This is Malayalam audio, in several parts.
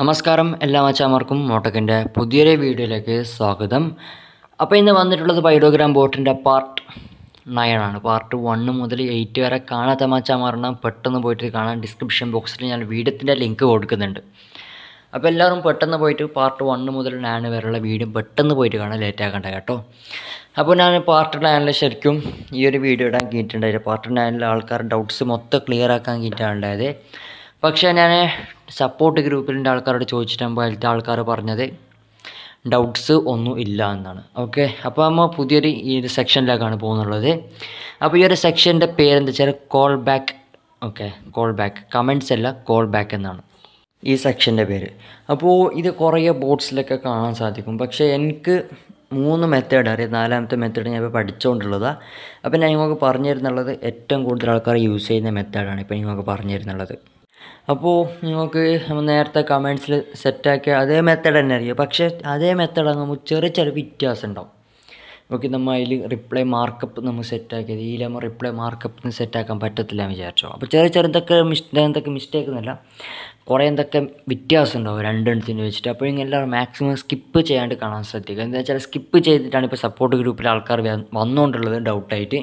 നമസ്കാരം എല്ലാ മച്ചാമാർക്കും മോട്ടക്കിന്റെ പുതിയൊരു വീഡിയോയിലേക്ക് സ്വാഗതം. അപ്പോൾ ഇന്ന് വന്നിട്ടുള്ളത് പൈഡോഗ്രാം ബോട്ടിന്റെ പാർട്ട് നയൻ ആണ് പാർട്ട് വണ്ണ് മുതൽ എയ്റ്റ് വരെ കാണാത്ത മച്ചാമാറിന് പെട്ടെന്ന് പോയിട്ട് കാണാൻ ഡിസ്ക്രിപ്ഷൻ ബോക്സിൽ ഞാൻ വീഡിയോത്തിന്റെ ലിങ്ക് കൊടുക്കുന്നുണ്ട്. അപ്പോൾ എല്ലാവരും പെട്ടെന്ന് പോയിട്ട് പാർട്ട് വണ്ണ് മുതൽ നയൻ വരെയുള്ള വീഡിയോ പെട്ടെന്ന് പോയിട്ട് കാണാൻ ലേറ്റ് ആക്കണ്ട കേട്ടോ. അപ്പോൾ ഞാൻ പാർട്ട് നയനിൽ ശരിക്കും ഈ ഒരു വീഡിയോ ഇടാൻ കിട്ടിയിട്ടുണ്ടായിരുന്നു പാർട്ട് നയനിലെ ആൾക്കാർ ഡൗട്ട്സ് മൊത്തം ക്ലിയർ ആക്കാൻ കിട്ടാണ്ടായത് പക്ഷേ ഞാൻ സപ്പോർട്ട് ഗ്രൂപ്പിലിന്റെ ആൾക്കാരോട് ചോദിച്ചിട്ടാകുമ്പോൾ അതിലത്തെ ആൾക്കാർ പറഞ്ഞത്. ഡൗട്ട്സ് ഒന്നും ഇല്ല എന്നാണ്. ഓക്കെ അപ്പോൾ നമ്മൾ പുതിയൊരു ഈ ഒരു സെക്ഷനിലേക്കാണ് പോകുന്നുള്ളത്. അപ്പോൾ ഈ ഒരു സെക്ഷന്റെ പേരെന്താ? വെച്ചാൽ call back okay call back comments അല്ല കോൾ ബാക്ക് എന്നാണ്. ഈ സെക്ഷന്റെ പേര്. അപ്പോൾ ഇത് കുറേ ബോർഡ്സിലൊക്കെ കാണാൻ സാധിക്കും. പക്ഷേ എനിക്ക് മൂന്ന് മെത്തേഡ് അറിയാം നാലാമത്തെ മെത്തേഡ് ഞാൻ ഇപ്പോൾ പഠിച്ചുകൊണ്ടുള്ളതാണ് അപ്പോൾ ഞാൻ നിങ്ങൾക്ക് പറഞ്ഞു തരുന്നുള്ളത് ഏറ്റവും കൂടുതൽ ആൾക്കാർ യൂസ് ചെയ്യുന്ന മെത്തേഡാണ് ഇപ്പോൾ നിങ്ങൾക്ക് പറഞ്ഞു തരുന്നുള്ളത് അപ്പോൾ നിങ്ങൾക്ക് നേരത്തെ കമൻസിൽ സെറ്റാക്കിയ അതേ മെത്തേഡ് തന്നെ അറിയാം പക്ഷേ അതേ മെത്തേഡ് ആകുമ്പോൾ ചെറിയ ചെറിയ വ്യത്യാസം ഉണ്ടാവും. ഓക്കെ നമ്മൾ അതിൽ റിപ്ലൈ മാർക്കപ്പ് നമ്മൾ സെറ്റാക്കിയത് നമ്മൾ റിപ്ലൈ മാർക്കപ്പ് സെറ്റാക്കാൻ പറ്റത്തില്ല എന്ന് വിചാരിച്ചോ. അപ്പോൾ ചെറിയ ചെറുതൊക്കെ മിസ്റ്റേക്ക് എന്തൊക്കെ മിസ്റ്റേക്ക് എന്നല്ല. കുറേ എന്തൊക്കെ വ്യത്യാസം ഉണ്ടാവും രണ്ടെണ്ണത്തിന് വെച്ചിട്ട്. അപ്പോൾ ഇങ്ങനെ എല്ലാവരും മാക്സിമം സ്കിപ്പ് ചെയ്യാണ്ട് കാണാൻ ശ്രദ്ധിക്കുക. എന്താ വെച്ചാൽ സ്കിപ്പ് ചെയ്തിട്ടാണ് ഇപ്പോൾ സപ്പോർട്ട് ഗ്രൂപ്പിൽ ആൾക്കാർ വന്നുകൊണ്ടുള്ളത് ഡൗട്ടായിട്ട്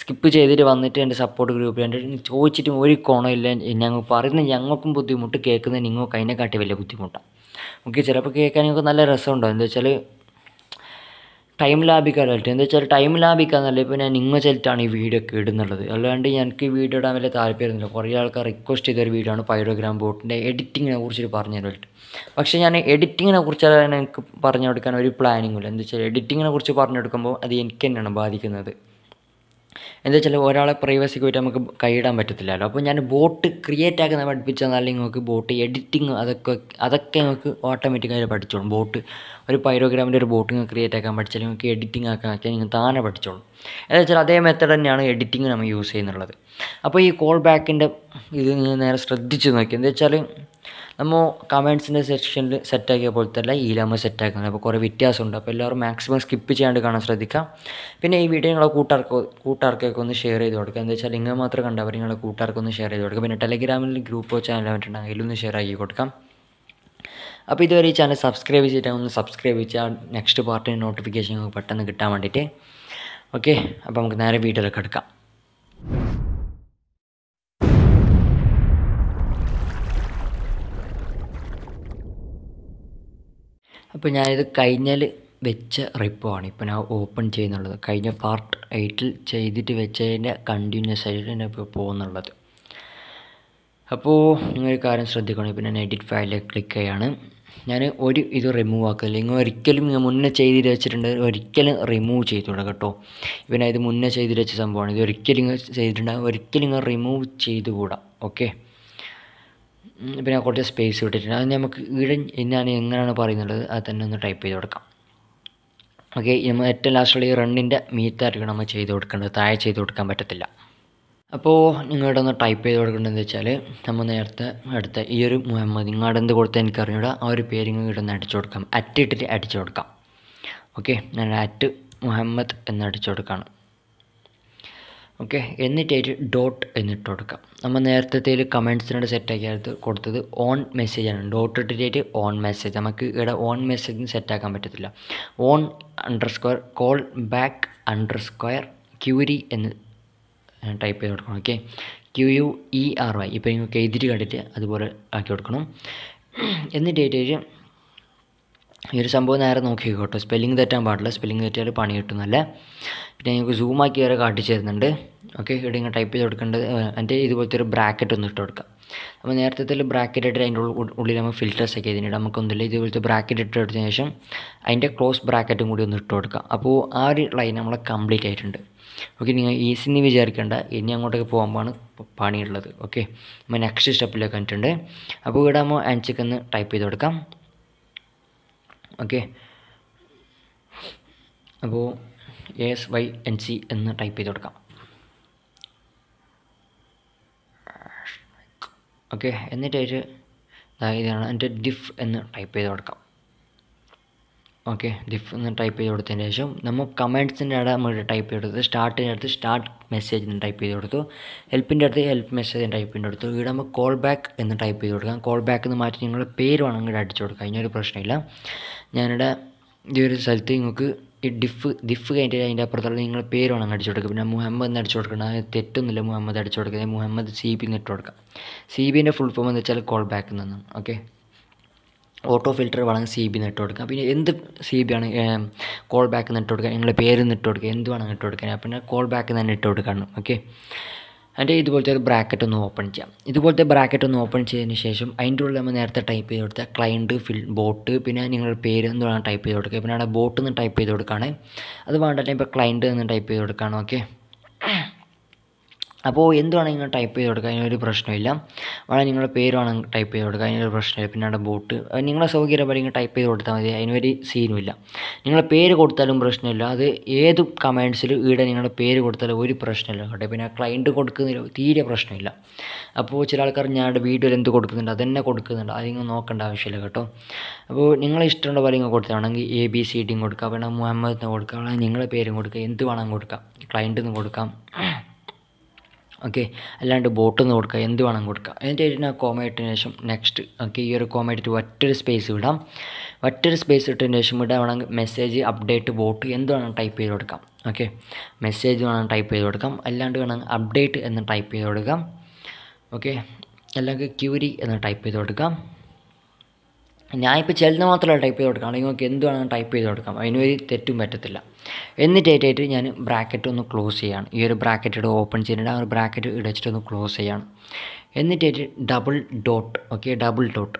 സ്കിപ്പ് ചെയ്തിട്ട് വന്നിട്ട് എന്റെ സപ്പോർട്ട് ഗ്രൂപ്പിൽ എന്റെ ചോദിച്ചിട്ടും ഒരു കോണമില്ല ഞങ്ങൾ പറയുന്ന ഞങ്ങൾക്കും ബുദ്ധിമുട്ട് കേൾക്കുന്ന നിങ്ങൾക്ക് അതിനെക്കാട്ടി വലിയ ബുദ്ധിമുട്ടാണ് ഓക്കെ ചിലപ്പോൾ കേൾക്കാൻ നിങ്ങൾക്ക് നല്ല രസമുണ്ടാവും. എന്താ വെച്ചാൽ ടൈം ലാഭിക്കാനായിട്ട് എന്താ വെച്ചാൽ ടൈം ലാഭിക്കാന്നല്ല ഇപ്പോൾ ഞാൻ നിങ്ങൾ ചെലിട്ടാണ് ഈ വീഡിയോ ഒക്കെ ഇടുന്നുള്ളത്. അല്ലാണ്ട് എനിക്ക് വീഡിയോ ഇടാൻ വലിയ താല്പര്യമൊന്നുമില്ല. കുറേ ആൾക്കാർ റിക്വസ്റ്റ് ചെയ്തൊരു വീഡിയോ ആണ് പൈഡോഗ്രാം ബോട്ടിന്റെ എഡിറ്റിങ്ങിനെ കുറിച്ചിട്ട് പറഞ്ഞു തരുമായിട്ട് പക്ഷേ ഞാൻ എഡിറ്റിങ്ങിനെ കുറിച്ച് എനിക്ക് പറഞ്ഞു കൊടുക്കാൻ ഒരു പ്ലാനിങ്ങും ഇല്ല. എന്താ വെച്ചാൽ എഡിറ്റിങ്ങിനെ കുറിച്ച് പറഞ്ഞു കൊടുക്കുമ്പോൾ അത് എനിക്ക് തന്നെയാണ് ബാധിക്കുന്നത്. എന്താ വെച്ചാൽ ഒരാളെ പ്രൈവസിക്ക് പോയിട്ട് നമുക്ക് കൈയിടാൻ പറ്റത്തില്ലല്ലോ. അപ്പോൾ ഞാൻ ബോട്ട് ക്രിയേറ്റ് ആക്കുന്ന പഠിപ്പിച്ചു തന്നാൽ നിങ്ങൾക്ക് ബോട്ട് എഡിറ്റിങ് അതൊക്കെ അതൊക്കെ നിങ്ങൾക്ക് ഓട്ടോമാറ്റിക്കായിട്ട് പഠിച്ചോളും. ബോട്ട് ഒരു പൈറോഗ്രാമിന്റെ ഒരു ബോട്ട് നിങ്ങൾക്ക് ക്രിയേറ്റ് ആക്കാൻ പഠിച്ചാൽ നിങ്ങൾക്ക് എഡിറ്റിംഗ് ആക്കാൻ ആക്കിയാൽ നിങ്ങൾ താനെ പഠിച്ചോളും. എന്താ വെച്ചാൽ അതേ മെത്തേഡ് തന്നെയാണ് എഡിറ്റിംഗ് നമ്മൾ യൂസ് ചെയ്യുന്നുള്ളത്. അപ്പോൾ ഈ കോൾ ബാക്കിന്റെ ഇത് നിങ്ങൾ നേരെ ശ്രദ്ധിച്ച് നോക്കി എന്താ വെച്ചാൽ നമ്മൾ കമൻസിന്റെ സെക്ഷനിൽ സെറ്റാക്കിയ പോലത്തെ തന്നെ ഈ നമ്മൾ സെറ്റാക്കുന്നത് അപ്പോൾ കുറേ വ്യത്യാസമുണ്ട്. അപ്പോൾ എല്ലാവരും മാക്സിമം സ്കിപ്പ് ചെയ്യാണ്ട് കാണാൻ ശ്രദ്ധിക്കാം. പിന്നെ ഈ വീഡിയോ നിങ്ങളെ കൂട്ടാർക്ക് കൂട്ടുകാർക്കൊക്കെ ഒന്ന് ഷെയർ ചെയ്ത് കൊടുക്കുക എന്താ വെച്ചാൽ നിങ്ങൾ മാത്രം കണ്ടവർ നിങ്ങളെ കൂട്ടുകാർക്കൊന്ന് ഷെയർ ചെയ്ത് കൊടുക്കുക പിന്നെ ടെലഗ്രാമിൽ ഗ്രൂപ്പോ ചാനലോ മറ്റുണ്ടെങ്കിൽ അതിലൊന്ന് ഷെയർ ആക്കി കൊടുക്കാം. അപ്പോൾ ഇതുവരെ ഈ ചാനൽ സബ്സ്ക്രൈബ് ചെയ്തിട്ട് ഒന്ന് സബ്സ്ക്രൈബ് ചെയ്യാൻ നെക്സ്റ്റ് പാർട്ടിന് നോട്ടിഫിക്കേഷൻ പെട്ടെന്ന് കിട്ടാൻ വേണ്ടിയിട്ട് ഓക്കെ അപ്പോൾ നമുക്ക് നേരെ വീഡിയോയിലേക്ക് എടുക്കാം അപ്പോൾ ഞാനിത് കഴിഞ്ഞാൽ വെച്ച റിപ്പോ ആണ് ഇപ്പോൾ ഞാൻ ഓപ്പൺ ചെയ്യുന്നുള്ളത്. കഴിഞ്ഞ പാർട്ട് എയ്റ്റിൽ ചെയ്തിട്ട് വെച്ചതിന്റെ കണ്ടിന്യൂസ് ആയിട്ട് ഞാൻ ഇപ്പോൾ പോകുന്നുള്ളത്. അപ്പോൾ നിങ്ങളൊരു കാര്യം ശ്രദ്ധിക്കണം. ഇപ്പോൾ ഞാൻ എഡിറ്റ് ഫയലിൽ ക്ലിക്ക് ചെയ്യാണ്. ഞാൻ ഒരു ഇത് റിമൂവ് ആക്കില്ല നിങ്ങൾ ഒരിക്കലും ഞാൻ മുന്നേ ചെയ്തിട്ട് വെച്ചിട്ടുണ്ട്. ഒരിക്കലും റിമൂവ് ചെയ്തോളൂ കേട്ടോ. ഇത് മുന്നേ ചെയ്തിട്ട് വെച്ച സംഭവമാണ്. ഇത് ഒരിക്കലും നിങ്ങൾ ചെയ്തിട്ടുണ്ടെങ്കിൽ ഒരിക്കലും നിങ്ങൾ റിമൂവ് ചെയ്തുകൂടാ. ഓക്കെ ഞാൻ കുറച്ച് സ്പേസ് വിട്ടിട്ടുണ്ട് അത് നമുക്ക് ഇവിടെ ഞാൻ എങ്ങനെയാണ് പറയുന്നത് അത് തന്നെ ഒന്ന് ടൈപ്പ് ചെയ്ത് കൊടുക്കാം. ഓക്കെ നമ്മൾ ഏറ്റവും ലാസ്റ്റുള്ള ഈ റണ്ണിന്റെ മീത്തായിരിക്കും നമ്മൾ ചെയ്ത് കൊടുക്കേണ്ടത്. താഴെ ചെയ്ത് കൊടുക്കാൻ പറ്റത്തില്ല. അപ്പോൾ നിങ്ങളുടെ ഒന്ന് ടൈപ്പ് ചെയ്ത് കൊടുക്കേണ്ടതെന്ന് വെച്ചാൽ നമ്മൾ നേരത്തെ അടുത്ത ഈ ഒരു മുഹമ്മദ് നിങ്ങളുടെ എന്ത് കൊടുത്താൽ എനിക്കറിഞ്ഞൂടാ. ആ ഒരു പേര് ഇങ്ങോട്ട് ഒന്ന് അടിച്ചു കൊടുക്കാം. അറ്റ് ഇട്ടിട്ട് അടിച്ചു കൊടുക്കാം. ഓക്കെ ഞാൻ അറ്റ് മുഹമ്മദ് എന്ന് അടിച്ചു കൊടുക്കുകയാണ് ഓക്കെ എന്നിട്ടായിട്ട് ഡോട്ട് എന്നിട്ട് കൊടുക്കാം. നമ്മൾ നേരത്തെ കമന്റ്സിനോട് സെറ്റാക്കിയത് കൊടുത്തത് ഓൺ മെസ്സേജ് ആണ്. ഡോട്ട് ഇട്ടിട്ട് ഓൺ മെസ്സേജ് നമുക്ക് ഇവിടെ ഓൺ മെസ്സേജ് സെറ്റാക്കാൻ പറ്റത്തില്ല on under square call back under square query എന്ന് ടൈപ്പ് ചെയ്ത് കൊടുക്കണം. Okay? Q U E R Y ഇപ്പോൾ നിങ്ങൾക്ക് എഴുതിയിട്ട് കണ്ടിട്ട് അതുപോലെ ആക്കി കൊടുക്കണം. എന്നിട്ടായിട്ട് ഈ ഒരു സംഭവം നേരെ നോക്കി കേട്ടോ സ്പെല്ലിംഗ് തെറ്റാൻ പാടില്ല. സ്പെല്ലിംഗ് തെറ്റിയാൽ പണി കിട്ടുന്നല്ലേ പിന്നെ നിങ്ങൾക്ക് ആക്കി വരെ കാട്ടിച്ചു തരുന്നുണ്ട്. ഓക്കെ ഇവിടെ ഇങ്ങനെ ടൈപ്പ് ചെയ്ത് കൊടുക്കേണ്ടത് എന്റെ ഇതുപോലത്തെ ഒരു ബ്രാക്കറ്റ് ഒന്ന് ഇട്ട് കൊടുക്കാം. അപ്പോൾ നേരത്തെ ബ്രാക്കറ്റ് ഇട്ട് അതിന്റെ ഉള്ളിൽ നമ്മൾ ഫിൽറ്റേഴ്സ് ഒക്കെ ഇതിനിടെ. നമുക്കൊന്നുമില്ല ഇതുപോലത്തെ ബ്രാക്കറ്റ് ഇട്ട് എടുത്തതിന് ശേഷം അതിന്റെ ക്ലോസ് ബ്രാക്കറ്റും കൂടി ഒന്ന് ഇട്ട് കൊടുക്കാം. അപ്പോൾ ആ ഒരു ലൈൻ നമ്മളെ കംപ്ലീറ്റ് ആയിട്ടുണ്ട്. ഓക്കെ നിങ്ങൾ ഈസി എന്ന് വിചാരിക്കേണ്ട. ഇനി അങ്ങോട്ടൊക്കെ പോകുമ്പോഴാണ് പണിയുള്ളത്. ഓക്കെ നമ്മൾ നെക്സ്റ്റ് സ്റ്റെപ്പിലേക്ക് കണ്ടിട്ടുണ്ട് അപ്പോൾ ഇവിടെ നമ്മൾ ആൻസിക്ക് ഒന്ന് ടൈപ്പ് ചെയ്ത് കൊടുക്കാം. ഓക്കെ അപ്പോൾ എസ് വൈ എൻ സി എന്ന് ടൈപ്പ് ചെയ്ത് കൊടുക്കാം. ഓക്കെ എന്നിട്ട് ഒരു ഇതാണ്. എന്റെ ഡിഫ് എന്ന് ടൈപ്പ് ചെയ്ത് കൊടുക്കാം. ഓക്കെ ഡിഫ് എന്ന് ടൈപ്പ് ചെയ്ത് കൊടുത്തതിന് ശേഷം നമ്മൾ കമൻസിന്റെ അവിടെ നമ്മൾ ടൈപ്പ് ചെയ്ത് കൊടുത്ത്. സ്റ്റാർട്ടിന്റെ അടുത്ത് സ്റ്റാർട്ട് മെസ്സേജ് എന്ന് ടൈപ്പ് ചെയ്ത് കൊടുത്തു. ഹെൽപ്പിന്റെ അടുത്ത് ഹെൽപ്പ് മെസ്സേജ് എന്ന് ടൈപ്പ് ചെയ്ത് കൊടുത്തു. ഇവിടെ നമ്മൾ കോൾ ബാക്ക് എന്ന് ടൈപ്പ് ചെയ്ത് കൊടുക്കാം. കോൾ ബാക്ക് എന്ന് മാറ്റി നിങ്ങളുടെ പേര് വേണമെങ്കിൽ അടിച്ചു കൊടുക്കാം. അതിനൊരു പ്രശ്നമില്ല. ഞാനിവിടെ ഈ ഒരു സ്ഥലത്ത് നിങ്ങൾക്ക് ഈ ഡിഫ് ഡിഫ് കഴിഞ്ഞിട്ട് അതിന്റെ അപ്പുറത്തുള്ള നിങ്ങൾ പേര് വേണം അടിച്ചു കൊടുക്കുക. പിന്നെ മുഹമ്മദ് എന്ന് അടിച്ചു കൊടുക്കണം അത് തെറ്റൊന്നുമില്ല. മുഹമ്മദ് അടിച്ചു കൊടുക്കുന്നത് മുഹമ്മദ് സി ബി എന്ന് ഇട്ട് കൊടുക്കാം സി ബിന്റെ ഫുൾ ഫോം എന്ന് വെച്ചാൽ കോൾ ബാക്ക് എന്നാണ് ഓക്കെ ഓട്ടോ ഫിൽറ്റർ വേണമെങ്കിൽ സി ബി നിട്ട് കൊടുക്കാം പിന്നെ എന്ത് സി ബി ആണ് കോൾ ബാക്ക് നിട്ട് കൊടുക്കുക. നിങ്ങളുടെ പേര് നിട്ട് കൊടുക്കുക. എന്ത് വേണമെങ്കിൽ ഇട്ട് കൊടുക്കാൻ പിന്നെ കോൾ ബാക്ക് തന്നെ ഇട്ട് കൊടുക്കണം. ഓക്കെ അതിന്റെ ഇതുപോലത്തെ ഒരു ബ്രാക്കറ്റ് ഒന്ന് ഓപ്പൺ ചെയ്യാം. ഇതുപോലത്തെ ബ്രാക്കറ്റ് ഒന്ന് ഓപ്പൺ ചെയ്തതിന് ശേഷം അതിന്റെ ഉള്ളിൽ നമ്മൾ നേരത്തെ ടൈപ്പ് ചെയ്ത് കൊടുത്ത ക്ലയന്റ് ഫിൽ ബോട്ട് പിന്നെ നിങ്ങളുടെ പേര് എന്ന് വേണം ടൈപ്പ് ചെയ്ത് കൊടുക്കുക. പിന്നെ അവിടെ ബോട്ട് എന്ന് ടൈപ്പ് ചെയ്ത് കൊടുക്കുകയാണ്. അത് വേണ്ട ഇപ്പോൾ ക്ലയന്റ് എന്ന് ടൈപ്പ് ചെയ്ത് കൊടുക്കുകയാണ്. ഓക്കെ അപ്പോൾ എന്ത് വേണമെങ്കിൽ നിങ്ങൾ ടൈപ്പ് ചെയ്ത് കൊടുക്കുക? അതിനൊരു പ്രശ്നമില്ല. വേണമെങ്കിൽ നിങ്ങളുടെ പേര് വേണമെങ്കിൽ ടൈപ്പ് ചെയ്ത് കൊടുക്കുക. അതിനൊരു പ്രശ്നമില്ല. പിന്നെ അവിടെ ബോട്ട് നിങ്ങളുടെ നിങ്ങളെ സൗകര്യം പോലെ ടൈപ്പ് ചെയ്ത് കൊടുത്താൽ മതി. അതിനൊരു സീനുമില്ല നിങ്ങളെ പേര് കൊടുത്താലും പ്രശ്നമില്ല. അത് ഏത് കമന്റ്സിൽ ഈടെ നിങ്ങളുടെ പേര് കൊടുത്താലും ഒരു പ്രശ്നമില്ല. കേട്ടോ. പിന്നെ ക്ലയന്റ് കൊടുക്കുന്നില്ല തീരെ പ്രശ്നമില്ല. അപ്പോൾ ചില ആൾക്കാർ ഞാൻ വീഡിയോയിൽ എന്ത് കൊടുക്കുന്നുണ്ട്? അതന്നെ കൊടുക്കുന്നുണ്ട്. അതിങ്ങൾ നോക്കേണ്ട ആവശ്യമില്ല കേട്ടോ. അപ്പോൾ നിങ്ങളെ ഇഷ്ടമുള്ള പോലെ നിങ്ങൾ കൊടുത്താണെങ്കിൽ എ ബി സി ഡിയും കൊടുക്കുക. വേണമെങ്കിൽ മുഹമ്മദ് എന്ന് കൊടുക്കുക. വേണമെങ്കിൽ നിങ്ങളെ പേരും കൊടുക്കുക. എന്ത് വേണമെങ്കിൽ കൊടുക്കാം. ക്ലയന്റ് കൊടുക്കാം. ഓക്കെ? അല്ലാണ്ട് ബോട്ടൊന്ന് കൊടുക്കുക എന്ത് വേണം കൊടുക്കുക എന്നിട്ട് കോമ ഇട്ടതിന് ശേഷം നെക്സ്റ്റ് ഓക്കെ ഈ ഒരു കോമ ഇട്ടിട്ട് ഒറ്റൊരു സ്പേസ് വിടാം. ഒറ്റൊരു സ്പേസ് ഇട്ടതിന് ശേഷം ഇവിടെ വേണമെങ്കിൽ മെസ്സേജ് അപ്ഡേറ്റ് ബോട്ട് എന്ത് വേണം ടൈപ്പ് ചെയ്ത് കൊടുക്കാം. ഓക്കെ? മെസ്സേജ് വേണം ടൈപ്പ് ചെയ്ത് കൊടുക്കാം. അല്ലാണ്ട് വേണമെങ്കിൽ അപ്ഡേറ്റ് എന്ന് ടൈപ്പ് ചെയ്ത് കൊടുക്കാം. ഓക്കെ? അല്ലെങ്കിൽ ക്യൂരി എന്ന് ടൈപ്പ് ചെയ്ത് കൊടുക്കാം. ഞാനിപ്പോൾ ചിലത് മാത്രമല്ല ടൈപ്പ് ചെയ്ത് കൊടുക്കാം. അല്ലെങ്കിൽ നിങ്ങൾക്ക് എന്ത് ടൈപ്പ് ചെയ്ത് കൊടുക്കാം. അതിനൊരു തെറ്റും പറ്റത്തില്ല. എന്നിട്ടേറ്റായിട്ട് ഞാൻ ബ്രാക്കറ്റ് ഒന്ന് ക്ലോസ് ചെയ്യാണ്. ഈ ഒരു ബ്രാക്കറ്റ് ഇവിടെ ഓപ്പൺ ചെയ്യുന്നുണ്ട് ആ ഒരു ബ്രാക്കറ്റ് ഇടച്ചിട്ട് ഒന്ന് ക്ലോസ് ചെയ്യാണ്. എന്നിട്ടേറ്റ് double dot okay double dot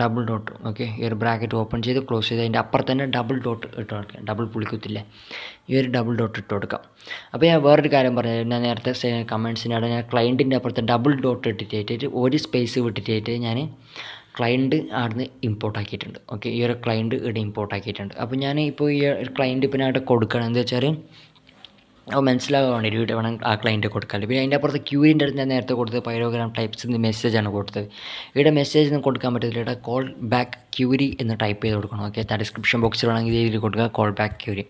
double dot okay ഈ ഒരു ബ്രാക്കറ്റ് ഓപ്പൺ ചെയ്ത് ക്ലോസ് ചെയ്ത് അതിന്റെ അപ്പുറത്ത് തന്നെ ഡബിൾ ഡോട്ട് ഇട്ട് കൊടുക്കാം. ഡബിൾ പുളിക്കുത്തില്ലേ? ഈ ഒരു ഡബിൾ ഡോട്ട് ഇട്ട് കൊടുക്കാം. അപ്പോൾ ഞാൻ വേറൊരു കാര്യം പറഞ്ഞു ഞാൻ നേരത്തെ അവിടെ ഞാൻ ക്ലയന്റിന്റെ അപ്പുറത്ത് ഡബിൾ ഡോട്ട് ഇട്ടിട്ടായിട്ട് ഒരു സ്പേസ് വിട്ടിട്ടായിട്ട് ഞാൻ ക്ലയന്റ് അവിടുന്ന് ഇമ്പോർട്ട് ആക്കിയിട്ടുണ്ട്. ഓക്കെ ഈ ഒരു ക്ലയന്റ് ഇവിടെ ഇമ്പോർട്ട് ആക്കിയിട്ടുണ്ട്. അപ്പോൾ ഞാൻ ഇപ്പോൾ ഈ ക്ലയന്റ് പിന്നെ അവിടെ കൊടുക്കണം എന്താ വെച്ചാൽ അപ്പോൾ മനസ്സിലാകാൻ വേണ്ടി ഇവിടെ വേണം ആ ക്ലയന്റ് കൊടുക്കാൻ പിന്നെ അതിന്റെ അപ്പുറത്ത് ക്യൂരിന്റെ അടുത്ത് ഞാൻ നേരത്തെ കൊടുത്തത് പൈരോഗ്രാം ടൈപ്സ് എന്ന് മെസ്സേജാണ് കൊടുത്തത്. ഇവിടെ മെസ്സേജ് ഒന്നും കൊടുക്കാൻ പറ്റത്തില്ല ഇവിടെ കോൾ ബാക്ക് ക്യൂരി എന്ന് ടൈപ്പ് ചെയ്ത് കൊടുക്കണം. ഓക്കെ ആ ഡിസ്ക്രിപ്ഷൻ ബോക്സിൽ വേണമെങ്കിൽ ഇതിൽ കൊടുക്കുക. കോൾ ബാക്ക് ക്യൂരി